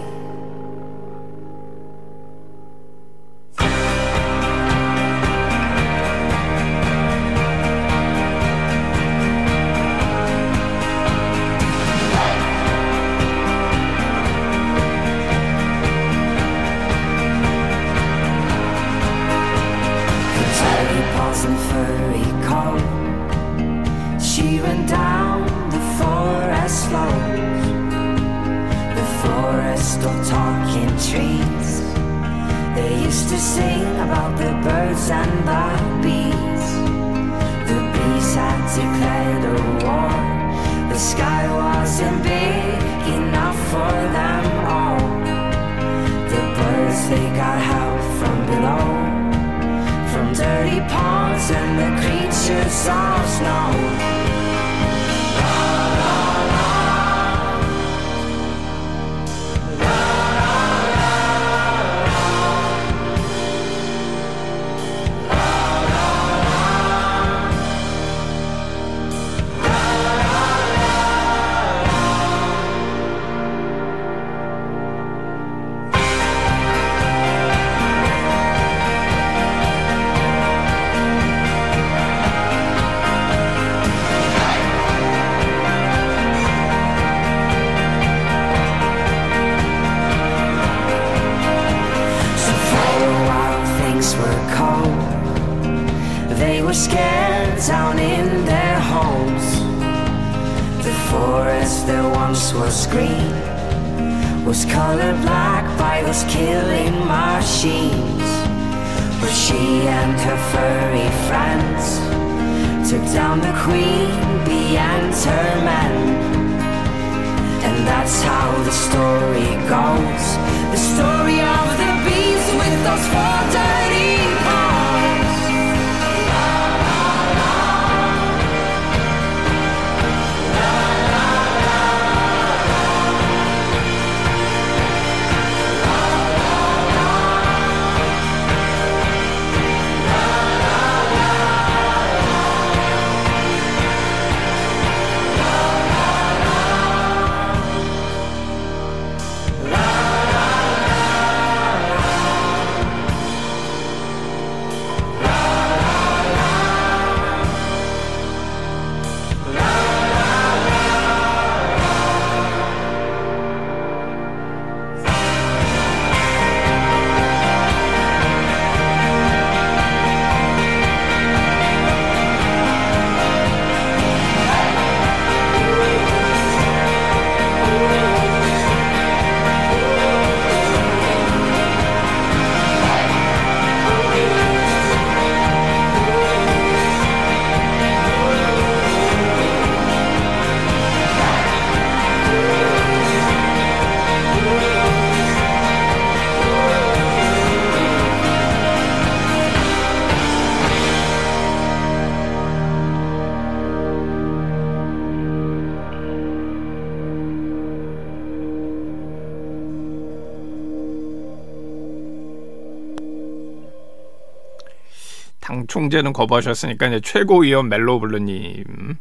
S1: 당 총재는 거부하셨으니까 이제 최고위원 멜로블루님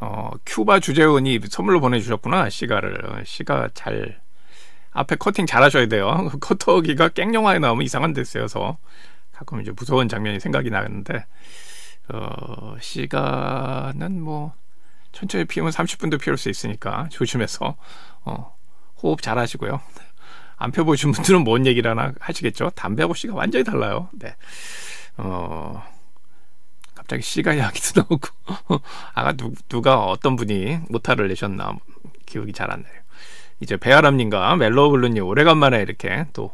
S1: 어, 큐바 주재원이 선물로 보내주셨구나 시가를. 어, 시가 잘 앞에 커팅 잘 하셔야 돼요. 커터기가 깽영화에 나오면 이상한 데 쓰여서 가끔 이제 무서운 장면이 생각이 나는데 어, 시가는 뭐 천천히 피우면 30분도 피울 수 있으니까 조심해서 어, 호흡 잘 하시고요. 안 펴보신 분들은 뭔 얘기를 하나 하시겠죠? 담배하고 씨가 완전히 달라요. 네. 어, 갑자기 시가 이야기도 나오고 아까 누, 누가 어떤 분이 모타를 내셨나 기억이 잘 안 나요. 이제 배아람님과 멜로블루님 오래간만에 이렇게 또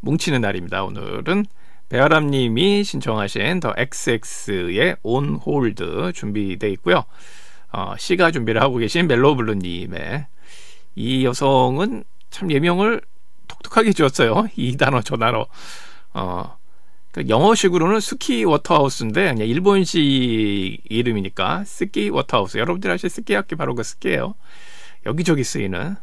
S1: 뭉치는 날입니다. 오늘은 배아람님이 신청하신 The xx의 On Hold 준비돼 있고요. 어, 시가 준비를 하고 계신 멜로블루님의 이 여성은 참 예명을 독특하게 지었어요. 이 단어 저 단어. 어, 그 영어식으로는 수키 워터하우스인데 일본식 이름이니까 스키 워터하우스. 여러분들 아실 스키야키 바로 그 스키예요. 여기저기 쓰이는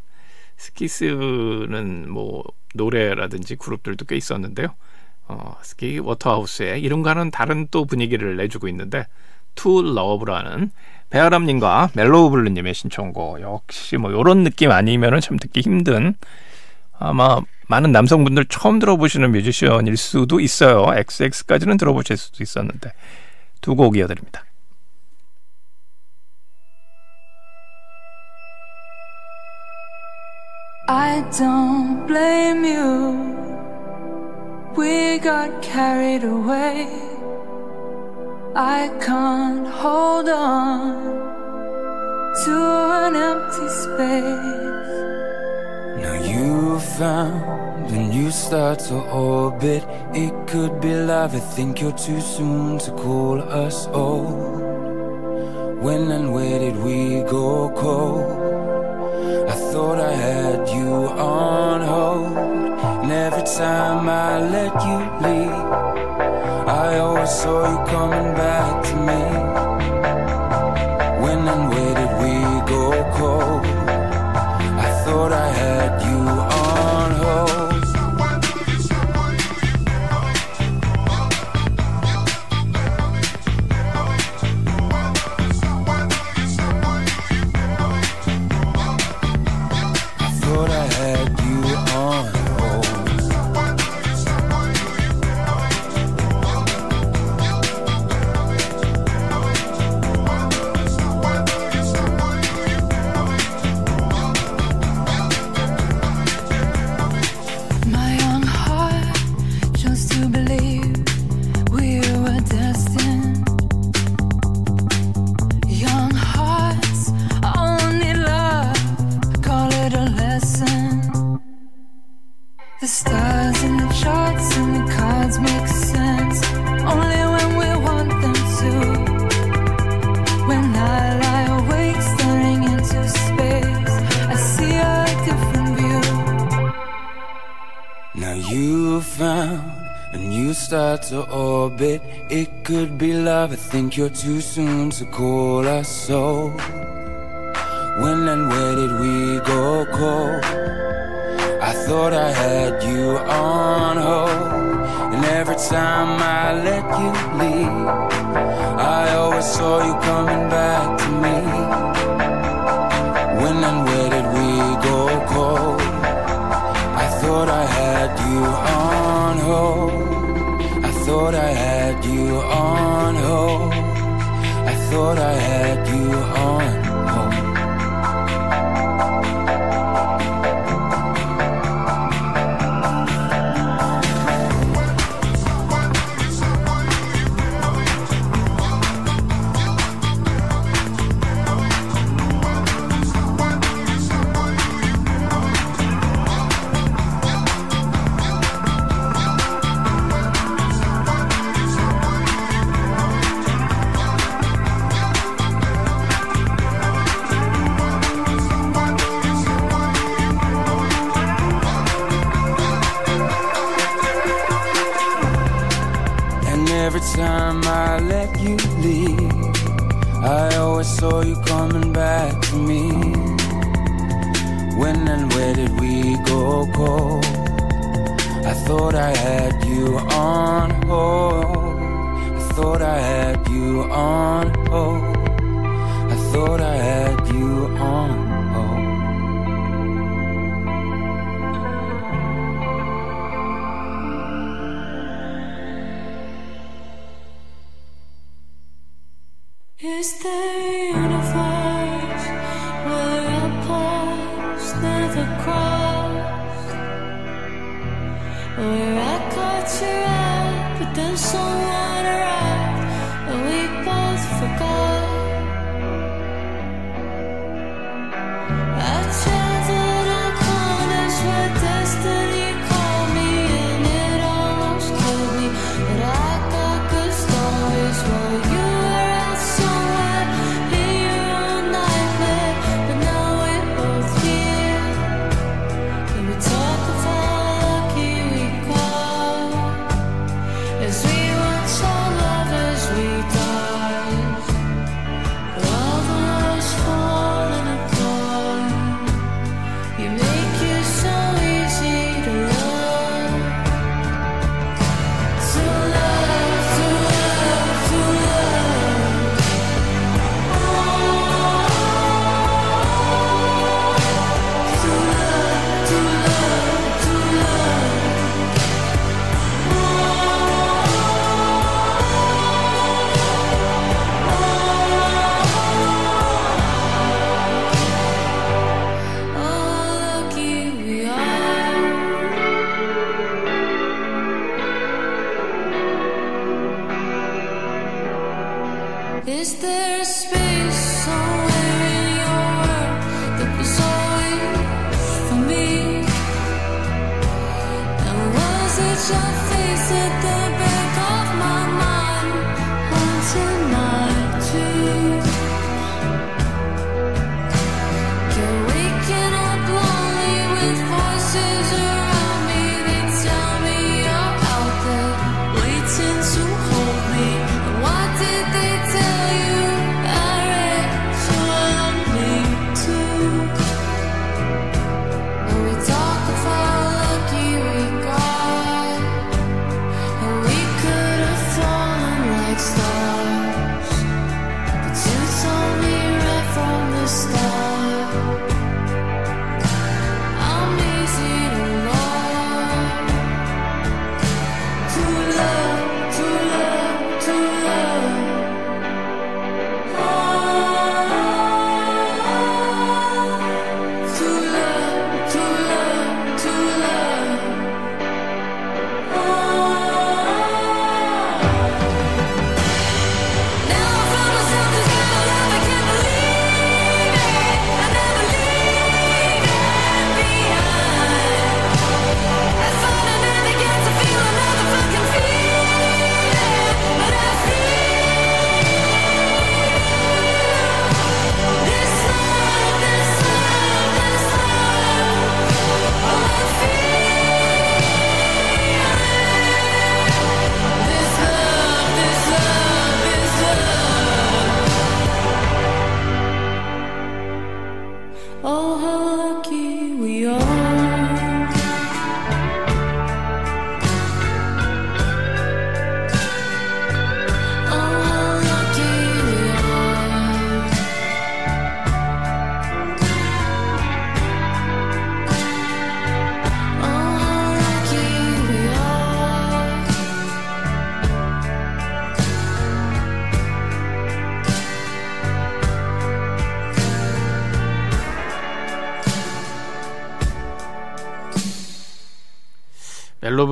S1: 스키스는 뭐 노래라든지 그룹들도 꽤 있었는데요. 어, 수키 워터하우스의 이름과는 다른 또 분위기를 내주고 있는데 To Love라는 배아람님과 멜로우블루님의 신청곡 역시 뭐 이런 느낌 아니면은 참 듣기 힘든 아마 많은 남성분들 처음 들어보시는 뮤지션일 수도 있어요. XX까지는 들어보실 수도 있었는데 두 곡 이어드립니다.
S27: Now you found a new star to orbit. It could be love. I think you're too soon to call us old. When and where did we go cold? I thought I had you on hold. And every time I let you leave, I always saw you coming back to me. When and where did we go cold? Thought I had you
S28: think you're too soon to call us so. When and where did we go cold? I thought I had you on hold. And every time I let you leave, I always saw you coming back. thought I had you on.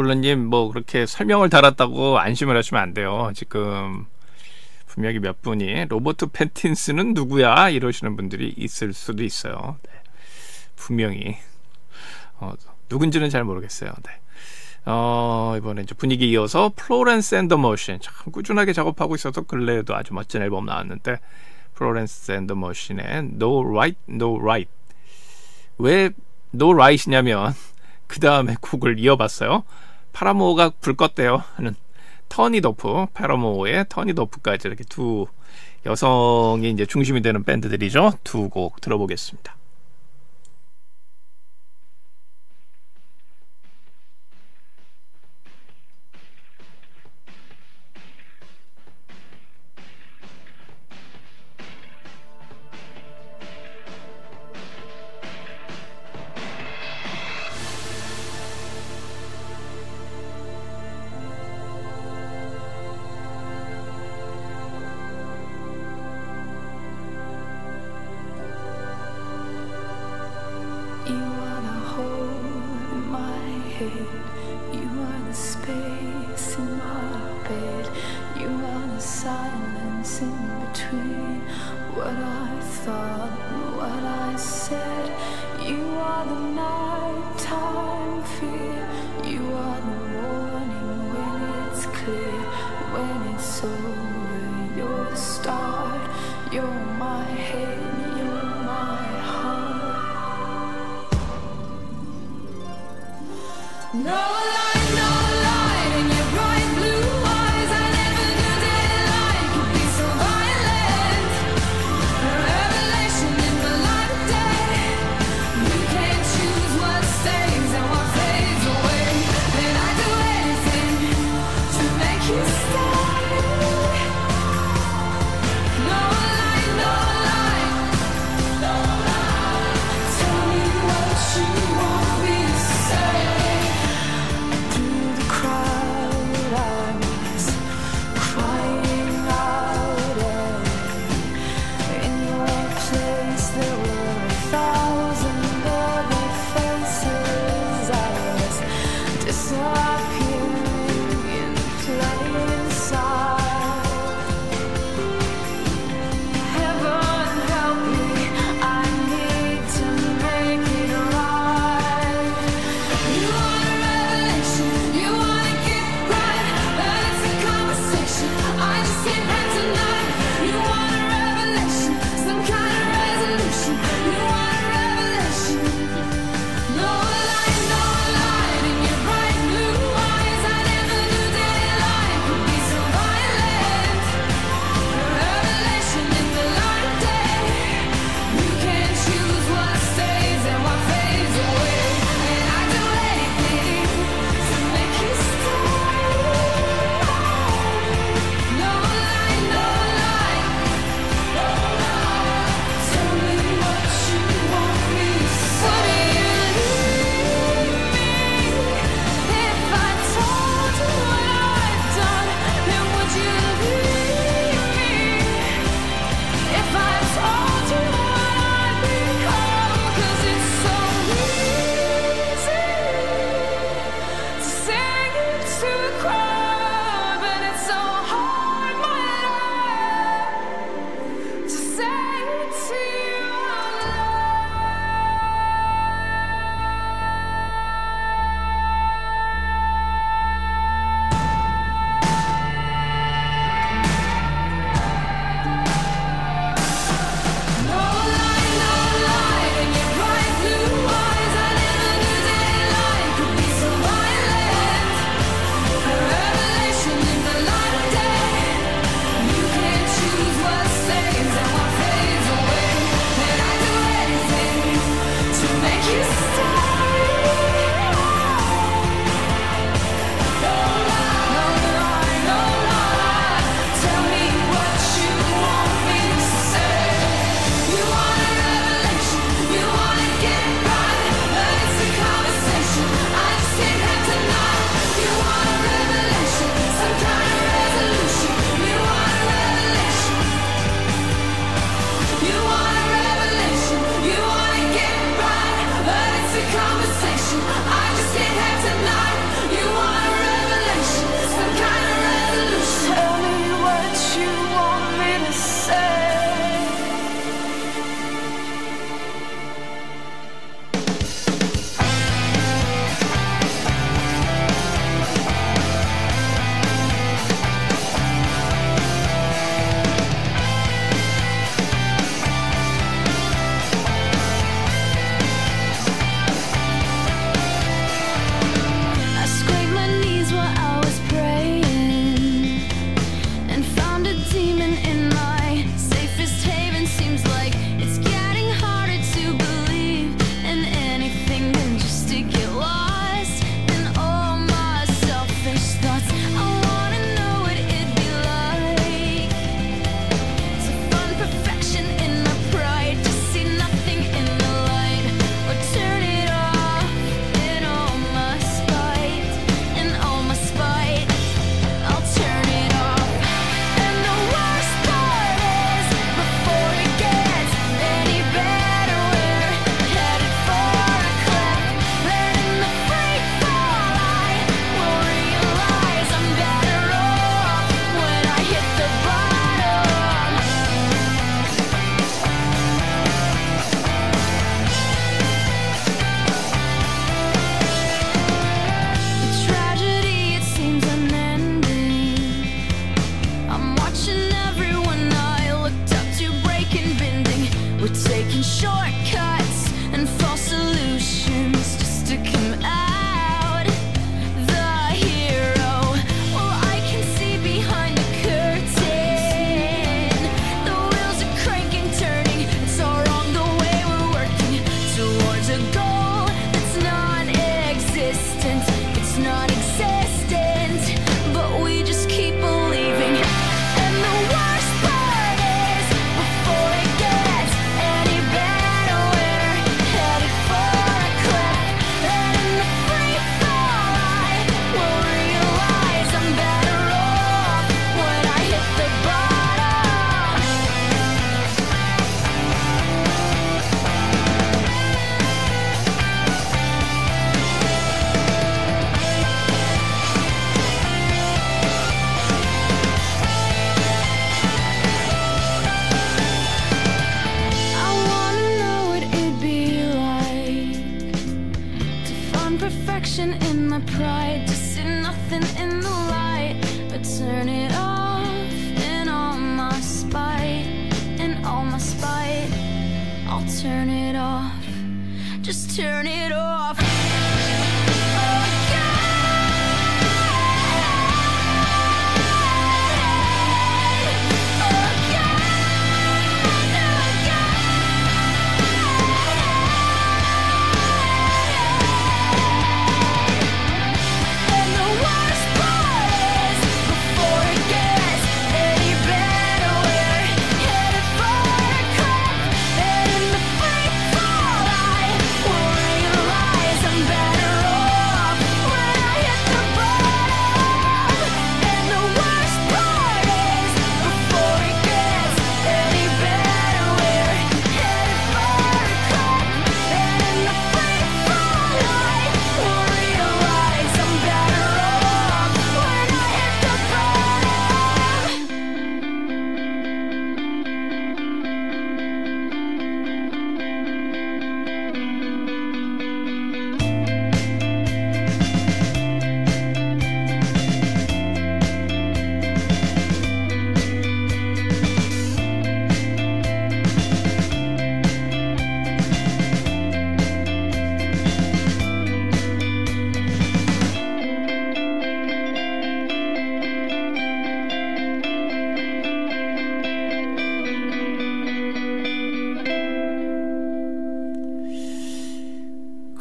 S1: 멜로블루님 뭐 그렇게 설명을 달았다고 안심을 하시면 안 돼요. 지금 분명히 몇 분이 로버트 패틴슨은 누구야 이러시는 분들이 있을 수도 있어요. 네. 분명히 어, 누군지는 잘 모르겠어요. 네. 어, 이번에 이제 분위기 이어서 Florence and the Machine 참 꾸준하게 작업하고 있어서 근래에도 아주 멋진 앨범 나왔는데 플로렌스 앤더 머신의 No Right, No Right 왜 No Right이냐면 그 다음에 곡을 이어봤어요. 파라모가 불 껐대요 하는 터니도프, 파라모의 터니도프까지 이렇게 두 여성이 이제 중심이 되는 밴드들이죠. 두 곡 들어보겠습니다.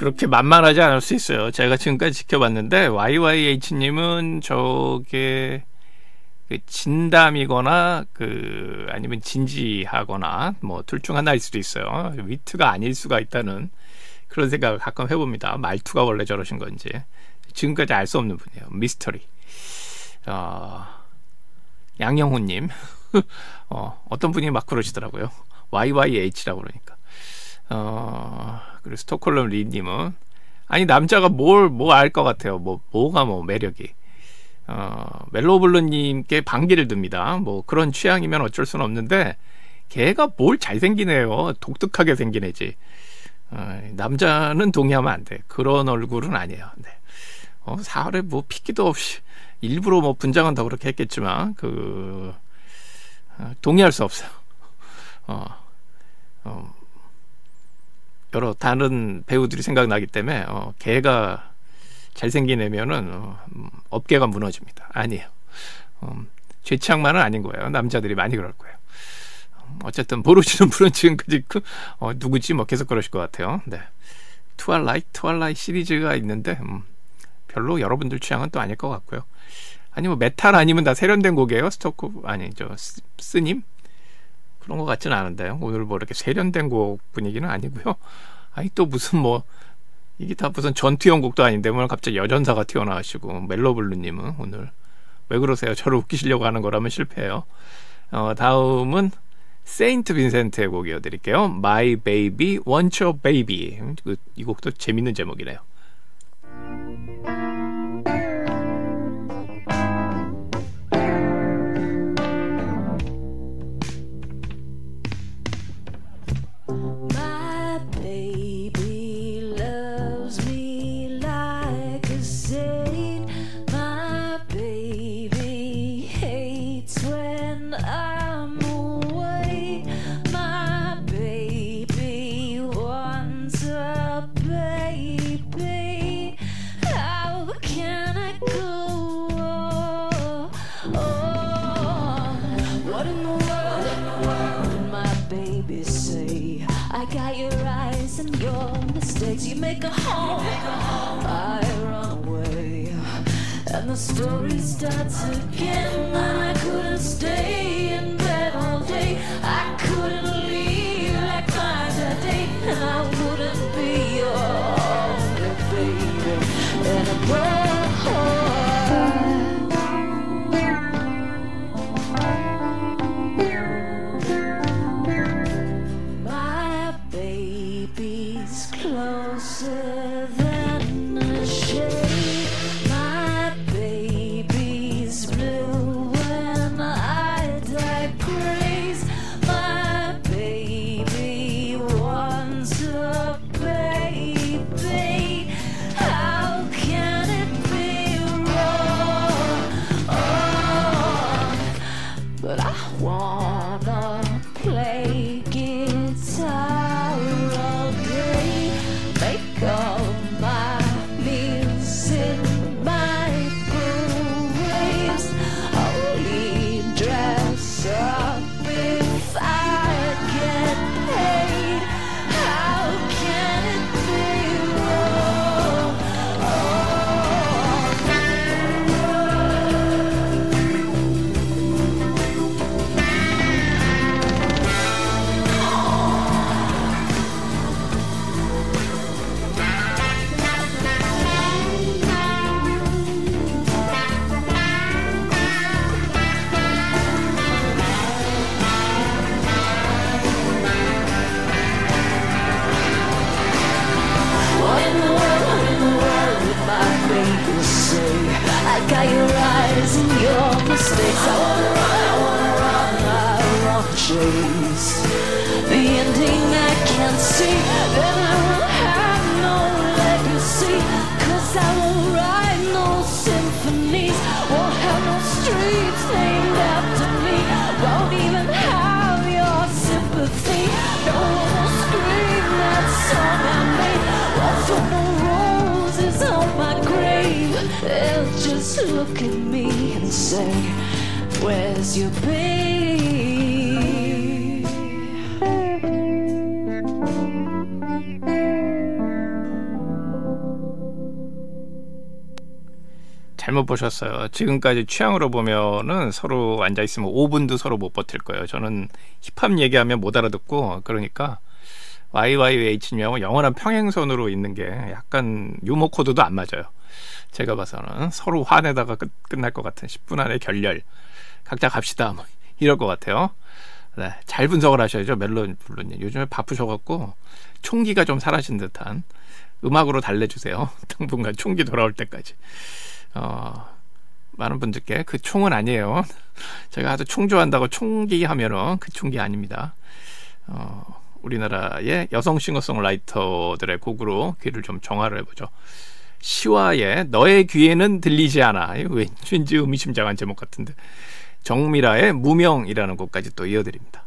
S1: 그렇게 만만하지 않을 수 있어요. 제가 지금까지 지켜봤는데 YYH님은 저게 그 진담이거나 그 아니면 진지하거나 뭐 둘 중 하나일 수도 있어요. 위트가 아닐 수가 있다는 그런 생각을 가끔 해봅니다. 말투가 원래 저러신 건지 지금까지 알 수 없는 분이에요. 미스터리. 어, 양영호님 어, 어떤 분이 막 그러시더라고요. YYH라고 그러니까. 어, 그리고 스톡홀름 리님은 아니 남자가 뭘 뭐 알 것 같아요. 뭐 뭐가 뭐 매력이. 어, 멜로블루님께 반기를 듭니다. 뭐 그런 취향이면 어쩔 수는 없는데 걔가 뭘 잘생기네요. 독특하게 생긴 애지. 어, 남자는 동의하면 안 돼. 그런 얼굴은 아니에요. 네. 어, 사활에 뭐 핏기도 없이 일부러 뭐 분장은 더 그렇게 했겠지만 그 어, 동의할 수 없어요. 어, 어, 여러 다른 배우들이 생각나기 때문에 어, 걔가 잘생긴 애면은 어, 음, 업계가 무너집니다. 아니에요. 음, 제 취향만은 아닌 거예요. 남자들이 많이 그럴 거예요. 음, 어쨌든 모르시는 분은 지금까지 그, 어, 누구지 뭐 계속 그러실 것 같아요. 네. Twilight Twilight 시리즈가 있는데 음, 별로 여러분들 취향은 또 아닐 것 같고요. 아니 뭐 메탈 아니면 다 세련된 곡이에요. 스토크 아니 저 스, 스님 그런 것 같지는 않은데요. 오늘 뭐 이렇게 세련된 곡 분위기는 아니고요. 아니 또 무슨 뭐 이게 다 무슨 전투형 곡도 아닌데 뭐 갑자기 여전사가 튀어나오시고 멜로블루님은 오늘 왜 그러세요? 저를 웃기시려고 하는 거라면 실패해요. 어, 다음은 세인트 빈센트의 곡 이어드릴게요. My Baby Wants a Baby. 그, 이 곡도 재밌는 제목이네요.
S28: You make a home. I run away, and the story starts again. And I couldn't stay
S13: 보셨어요. 지금까지 취향으로 보면은 서로 앉아 있으면 5분도 서로 못 버틸 거예요. 저는 힙합 얘기하면 못 알아듣고 그러니까 YYH님하고 영원한 평행선으로 있는 게 약간 유머 코드도 안 맞아요. 제가 봐서는 서로 화내다가 끝, 끝날 것 같은 10분 안에 결렬. 각자 갑시다. 뭐 이럴 것 같아요. 네, 잘 분석을 하셔야죠. 멜론 블루님. 요즘에 바쁘셔갖고 총기가 좀 사라진 듯한 음악으로 달래주세요. 당분간 총기 돌아올 때까지. 어, 많은 분들께 그 총은 아니에요. 제가 아주 총 좋아한다고 총기 하면은 그 총기 아닙니다. 어, 우리나라의 여성 싱어송라이터들의 곡으로 귀를 좀 정화를 해보죠. 시와의 너의 귀에는 들리지 않아. 왠지 의미심장한 제목 같은데. 정미라의 무명이라는 곡까지 또 이어드립니다.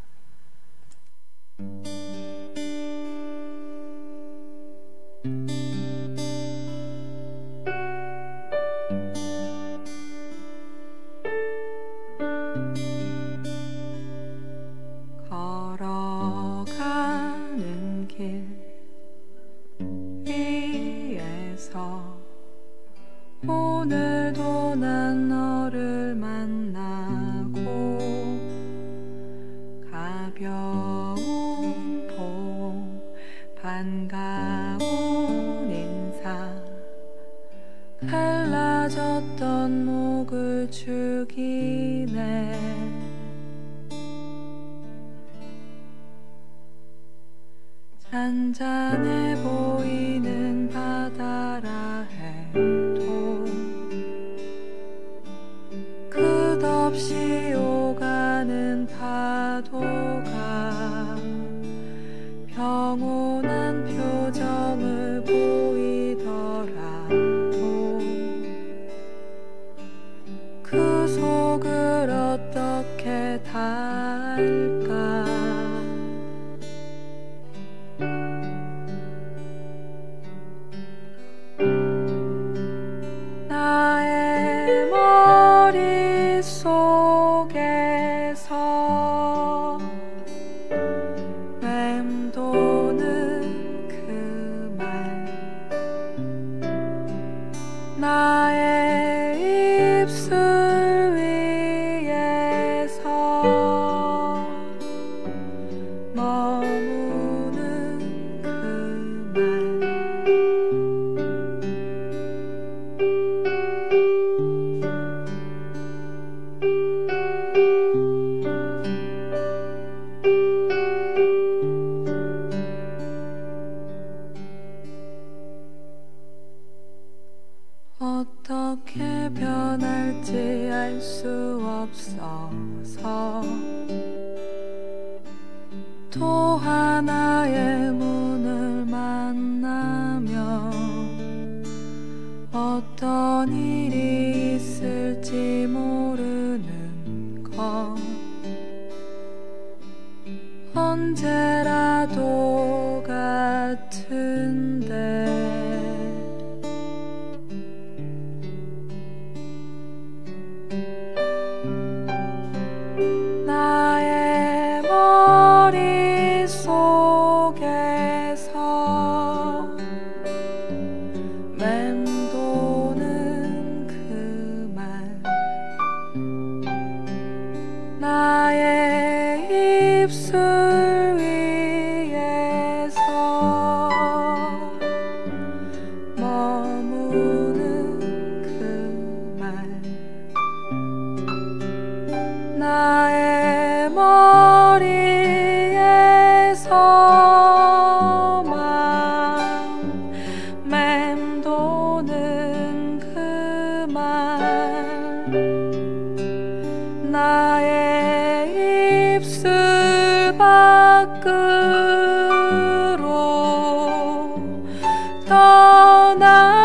S29: 떠나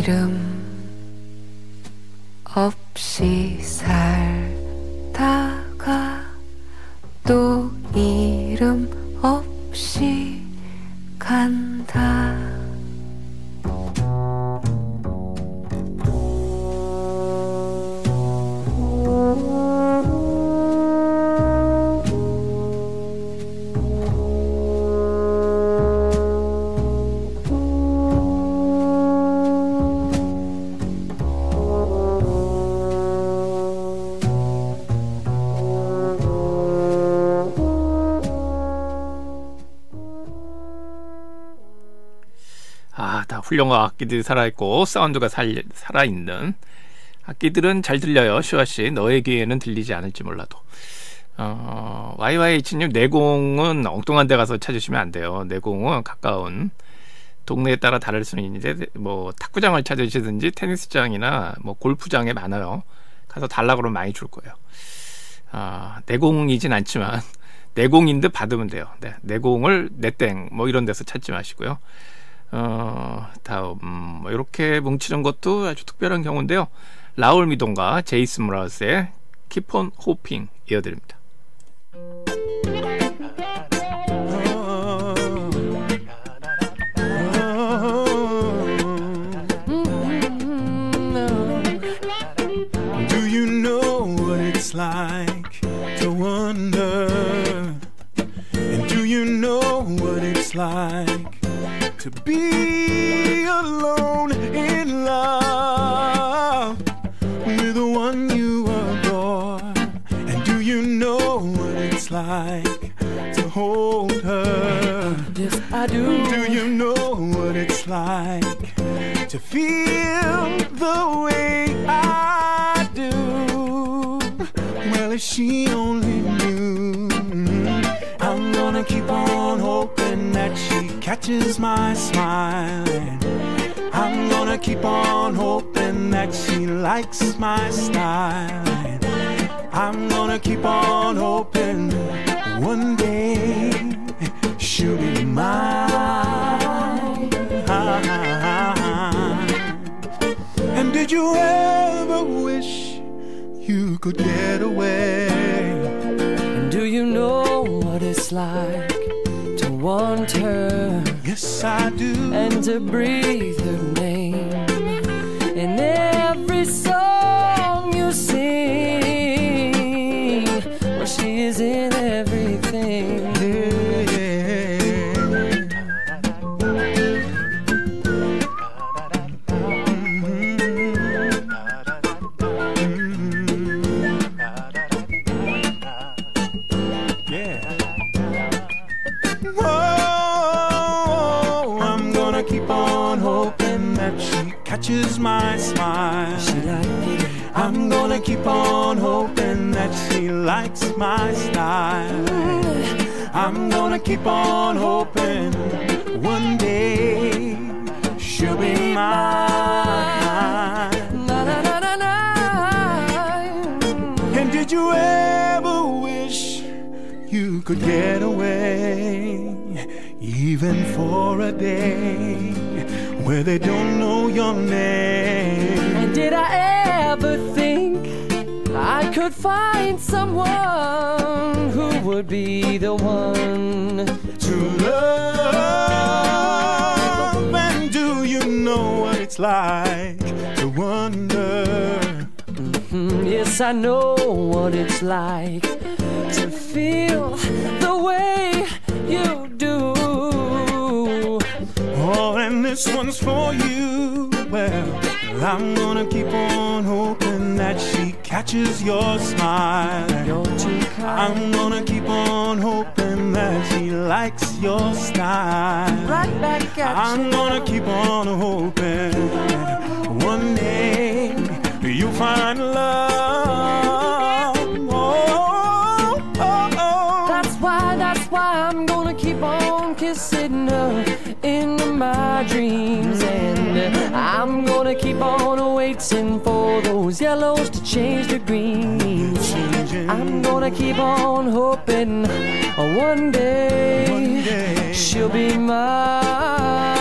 S29: 이름 없이 살다
S1: 훌륭한 악기들이 살아있고 사운드가 살, 살아있는 악기들은 잘 들려요. 슈아 씨, 너의 귀에는 들리지 않을지 몰라도. 어, YYH님 내공은 엉뚱한 데 가서 찾으시면 안 돼요. 내공은 가까운 동네에 따라 다를 수는 있는데 뭐 탁구장을 찾으시든지 테니스장이나 뭐 골프장에 많아요. 가서 달라 그러면 많이 줄 거예요. 아, 내공이진 않지만 내공인 듯 받으면 돼요. 네, 내공을 내땡 뭐 이런 데서 찾지 마시고요. 어, 다음 뭐 이렇게 뭉치는 것도 아주 특별한 경우인데요. 라울 미동과 제이슨 무라우스의 Keep on Hoping 이어드립니다.
S30: To be alone in love with the one you adore? And do you know what it's like to hold her?
S31: Yes, I do.
S30: Do you know what it's like to feel the way I do? Well, if she only knew, I'm gonna keep on hoping catches my smile. And I'm gonna keep on hoping that she likes my style. And I'm gonna keep on hoping one day she'll be mine. And did you ever wish you could get away?
S31: And do you know what it's like want her?
S30: Yes, I do.
S31: And to breathe her name in every song you sing. Well, she is in
S30: on hoping that she likes my style. I'm gonna keep on hoping one day she'll be mine. And did you ever wish you could get away, even for a day, where they don't know your name?
S31: And did I ever find someone who would be the one
S30: to love? And do you know what it's like to wonder?
S31: Mhm, Yes, I know what it's like to feel the way you do.
S30: Oh, and this one's for you. Well, I'm gonna keep on hoping that she catches your smile. I'm gonna keep on hoping that she likes your style.
S31: Right back at
S30: I'm
S31: you.
S30: gonna keep on hoping one day you'll find love. Oh, oh, oh.
S31: That's why, that's why I'm gonna keep on kissing her in my dreams. I'm gonna keep on waiting for those yellows to change to greens. I'm gonna keep on hoping uh, one day, she'll be mine.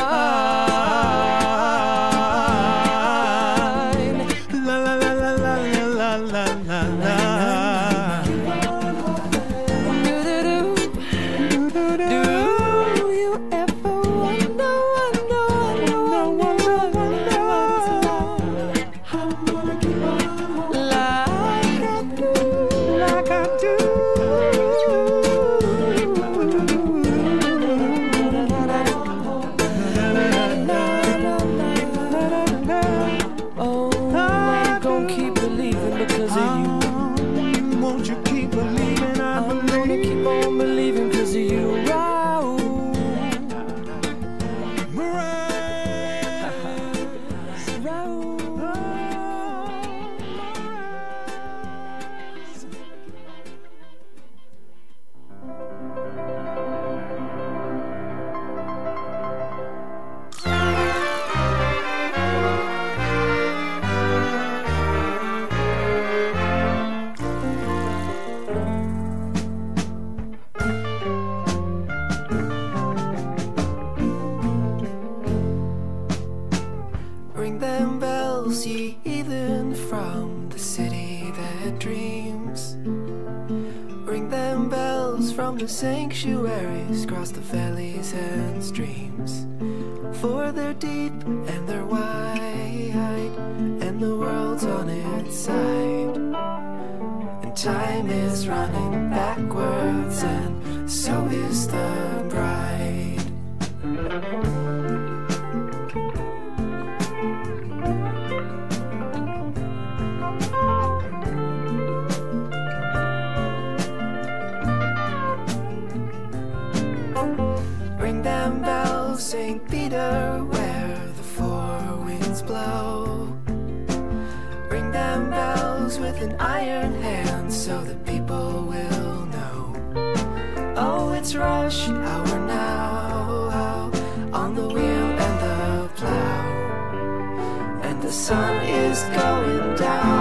S32: Going down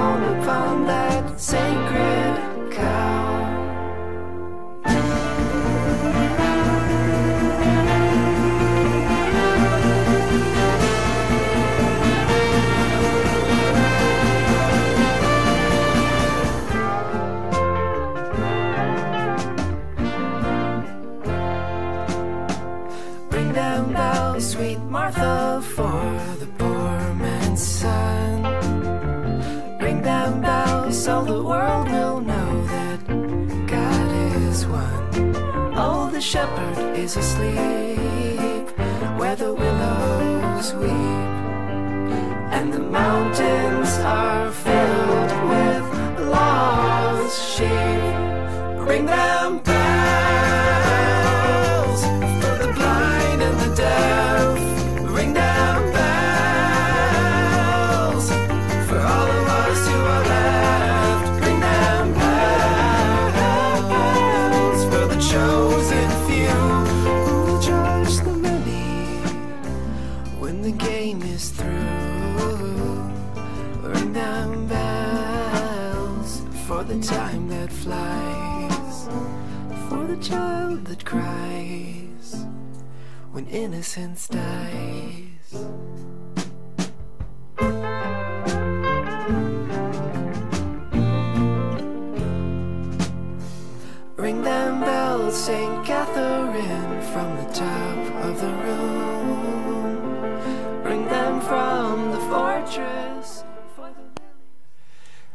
S32: shepherd is asleep where the willows weep, and the mountains are filled with lost sheep. Bring them innocence dies. Ring them bells, St. Catherine, from the top of the room. Ring them from the fortress.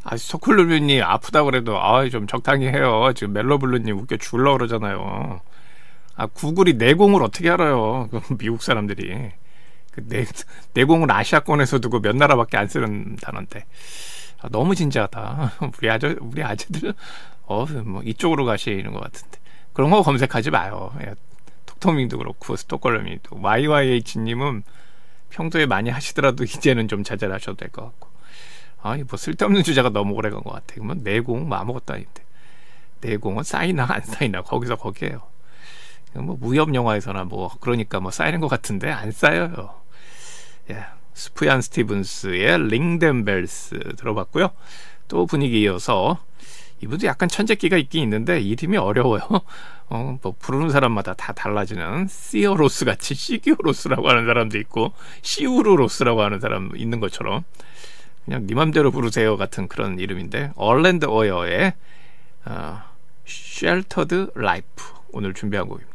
S1: 아, 소쿨루비님 아프다 그래도 아, 좀 적당히 해요. 지금 멜로블루님 웃겨 죽을라 그러잖아요. 아, 구글이 내공을 어떻게 알아요? 그 미국 사람들이. 그 내, 내공을 아시아권에서 두고 몇 나라밖에 안 쓰는 단어인데.
S12: 아, 너무 진지하다. 우리 아저 우리 아재들 어뭐 이쪽으로 가시는 것 같은데 그런 거 검색하지 마요. 예, 톡토밍도 그렇고 스톡홀름이도 YYH님은 평소에 많이 하시더라도 이제는 좀 자제를 하셔도 될 것 같고 아니 뭐 쓸데없는 주제가 너무 오래 간 것 같아. 그러면 내공 뭐 아무것도 아닌데 내공은 쌓이나 안 쌓이나 거기서 거기에요. 뭐 무협 영화에서나 뭐 그러니까 뭐 쌓이는 것 같은데 안 쌓여요. 예. 스프얀 스티븐스의 링덴벨스 들어봤고요. 또 분위기 이어서 이분도 약간 천재기가 있긴 있는데 이름이 어려워요. 어, 뭐 부르는 사람마다 다 달라지는 시어로스 같이 시기오로스라고 하는 사람도 있고 시우르로스라고 하는 사람 있는 것처럼 그냥 네 맘대로 부르세요 같은 그런 이름인데 Erlend Øye의 어, Sheltered Life 오늘 준비한 곡입니다.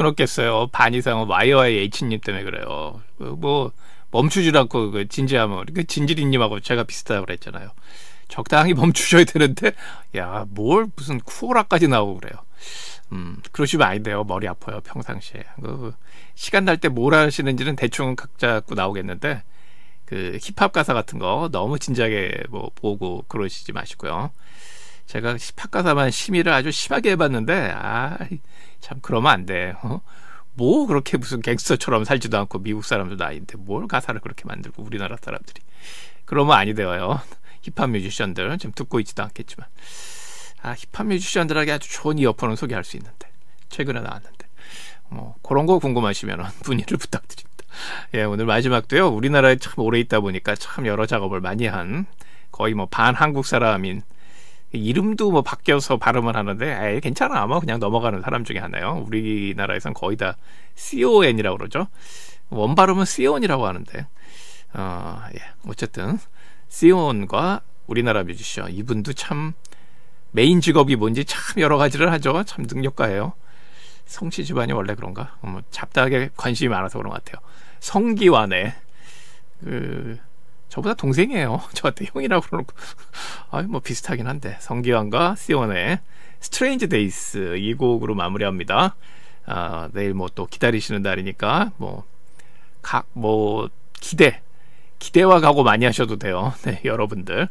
S1: 끊었겠어요? 반 이상은 YYH님 때문에 그래요. 그뭐 멈추질 않고 그 진지하면 그 진지리님하고 제가 비슷하다고 그랬잖아요. 적당히 멈추셔야 되는데 야 뭘 무슨 쿠오라까지 나오고 그래요. 음 그러시면 안 돼요. 머리 아파요 평상시에. 그 시간 날 때 뭘 하시는지는 대충 각 잡고 나오겠는데 그 힙합 가사 같은 거 너무 진지하게 뭐 보고 그러시지 마시고요. 제가 힙합 가사만 심의를 아주 심하게 해봤는데 아 참 그러면 안 돼. 어? 뭐 그렇게 무슨 갱스터처럼 살지도 않고 미국 사람들도 아닌데 뭘 가사를 그렇게 만들고 우리나라 사람들이 그러면 아니 되어요. 힙합 뮤지션들 지금 듣고 있지도 않겠지만 아 힙합 뮤지션들에게 아주 좋은 이어폰을 소개할 수 있는데 최근에 나왔는데 뭐 그런 거 궁금하시면 문의를 부탁드립니다. 예 오늘 마지막도요 우리나라에 참 오래 있다 보니까 참 여러 작업을 많이 한 거의 뭐 반 한국 사람인 이름도 뭐 바뀌어서 발음을 하는데 에이 괜찮아 아마 그냥 넘어가는 사람 중에 하나요. 우리나라에선 거의 다 CON이라고 그러죠. 원 발음은 CON이라고 하는데 어, 예. 어쨌든 CON과 우리나라 뮤지션 이분도 참 메인 직업이 뭔지 참 여러 가지를 하죠. 참 능력가예요. 성씨 집안이 원래 그런가? 뭐 잡다하게 관심이 많아서 그런 것 같아요. 성기완의 그 저보다 동생이에요. 저한테 형이라고 그러고 아유 뭐 비슷하긴 한데 성기완과 시온의 Strange Days 이 곡으로 마무리합니다. 아, 내일 뭐 또 기다리시는 날이니까 뭐 각 뭐 기대 기대와 각오 많이 하셔도 돼요. 네, 여러분들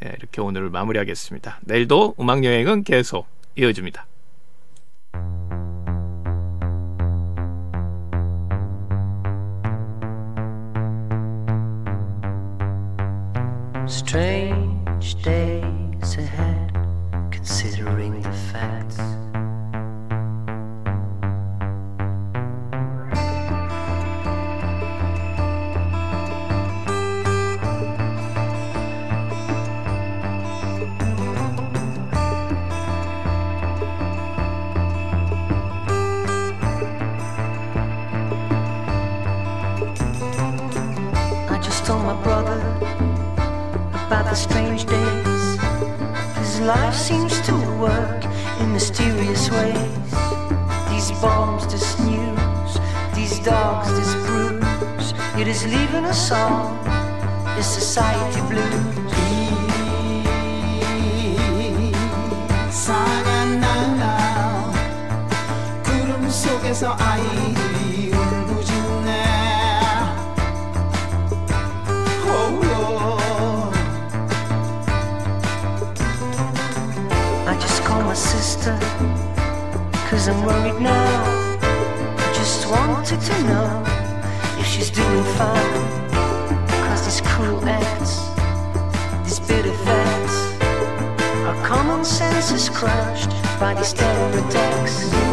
S1: 네, 이렇게 오늘 마무리하겠습니다. 내일도 음악 여행은 계속 이어집니다.
S26: Strange days ahead, considering the facts. The strange days. His life seems to work in mysterious ways. These bombs, this news, these dogs, this bruise. It is leaving us all, this society blues.
S30: 사
S26: cause I'm worried now. I just wanted to know if she's doing fine. Cause these cruel acts, these bitter facts, our common sense is crushed by these terror attacks.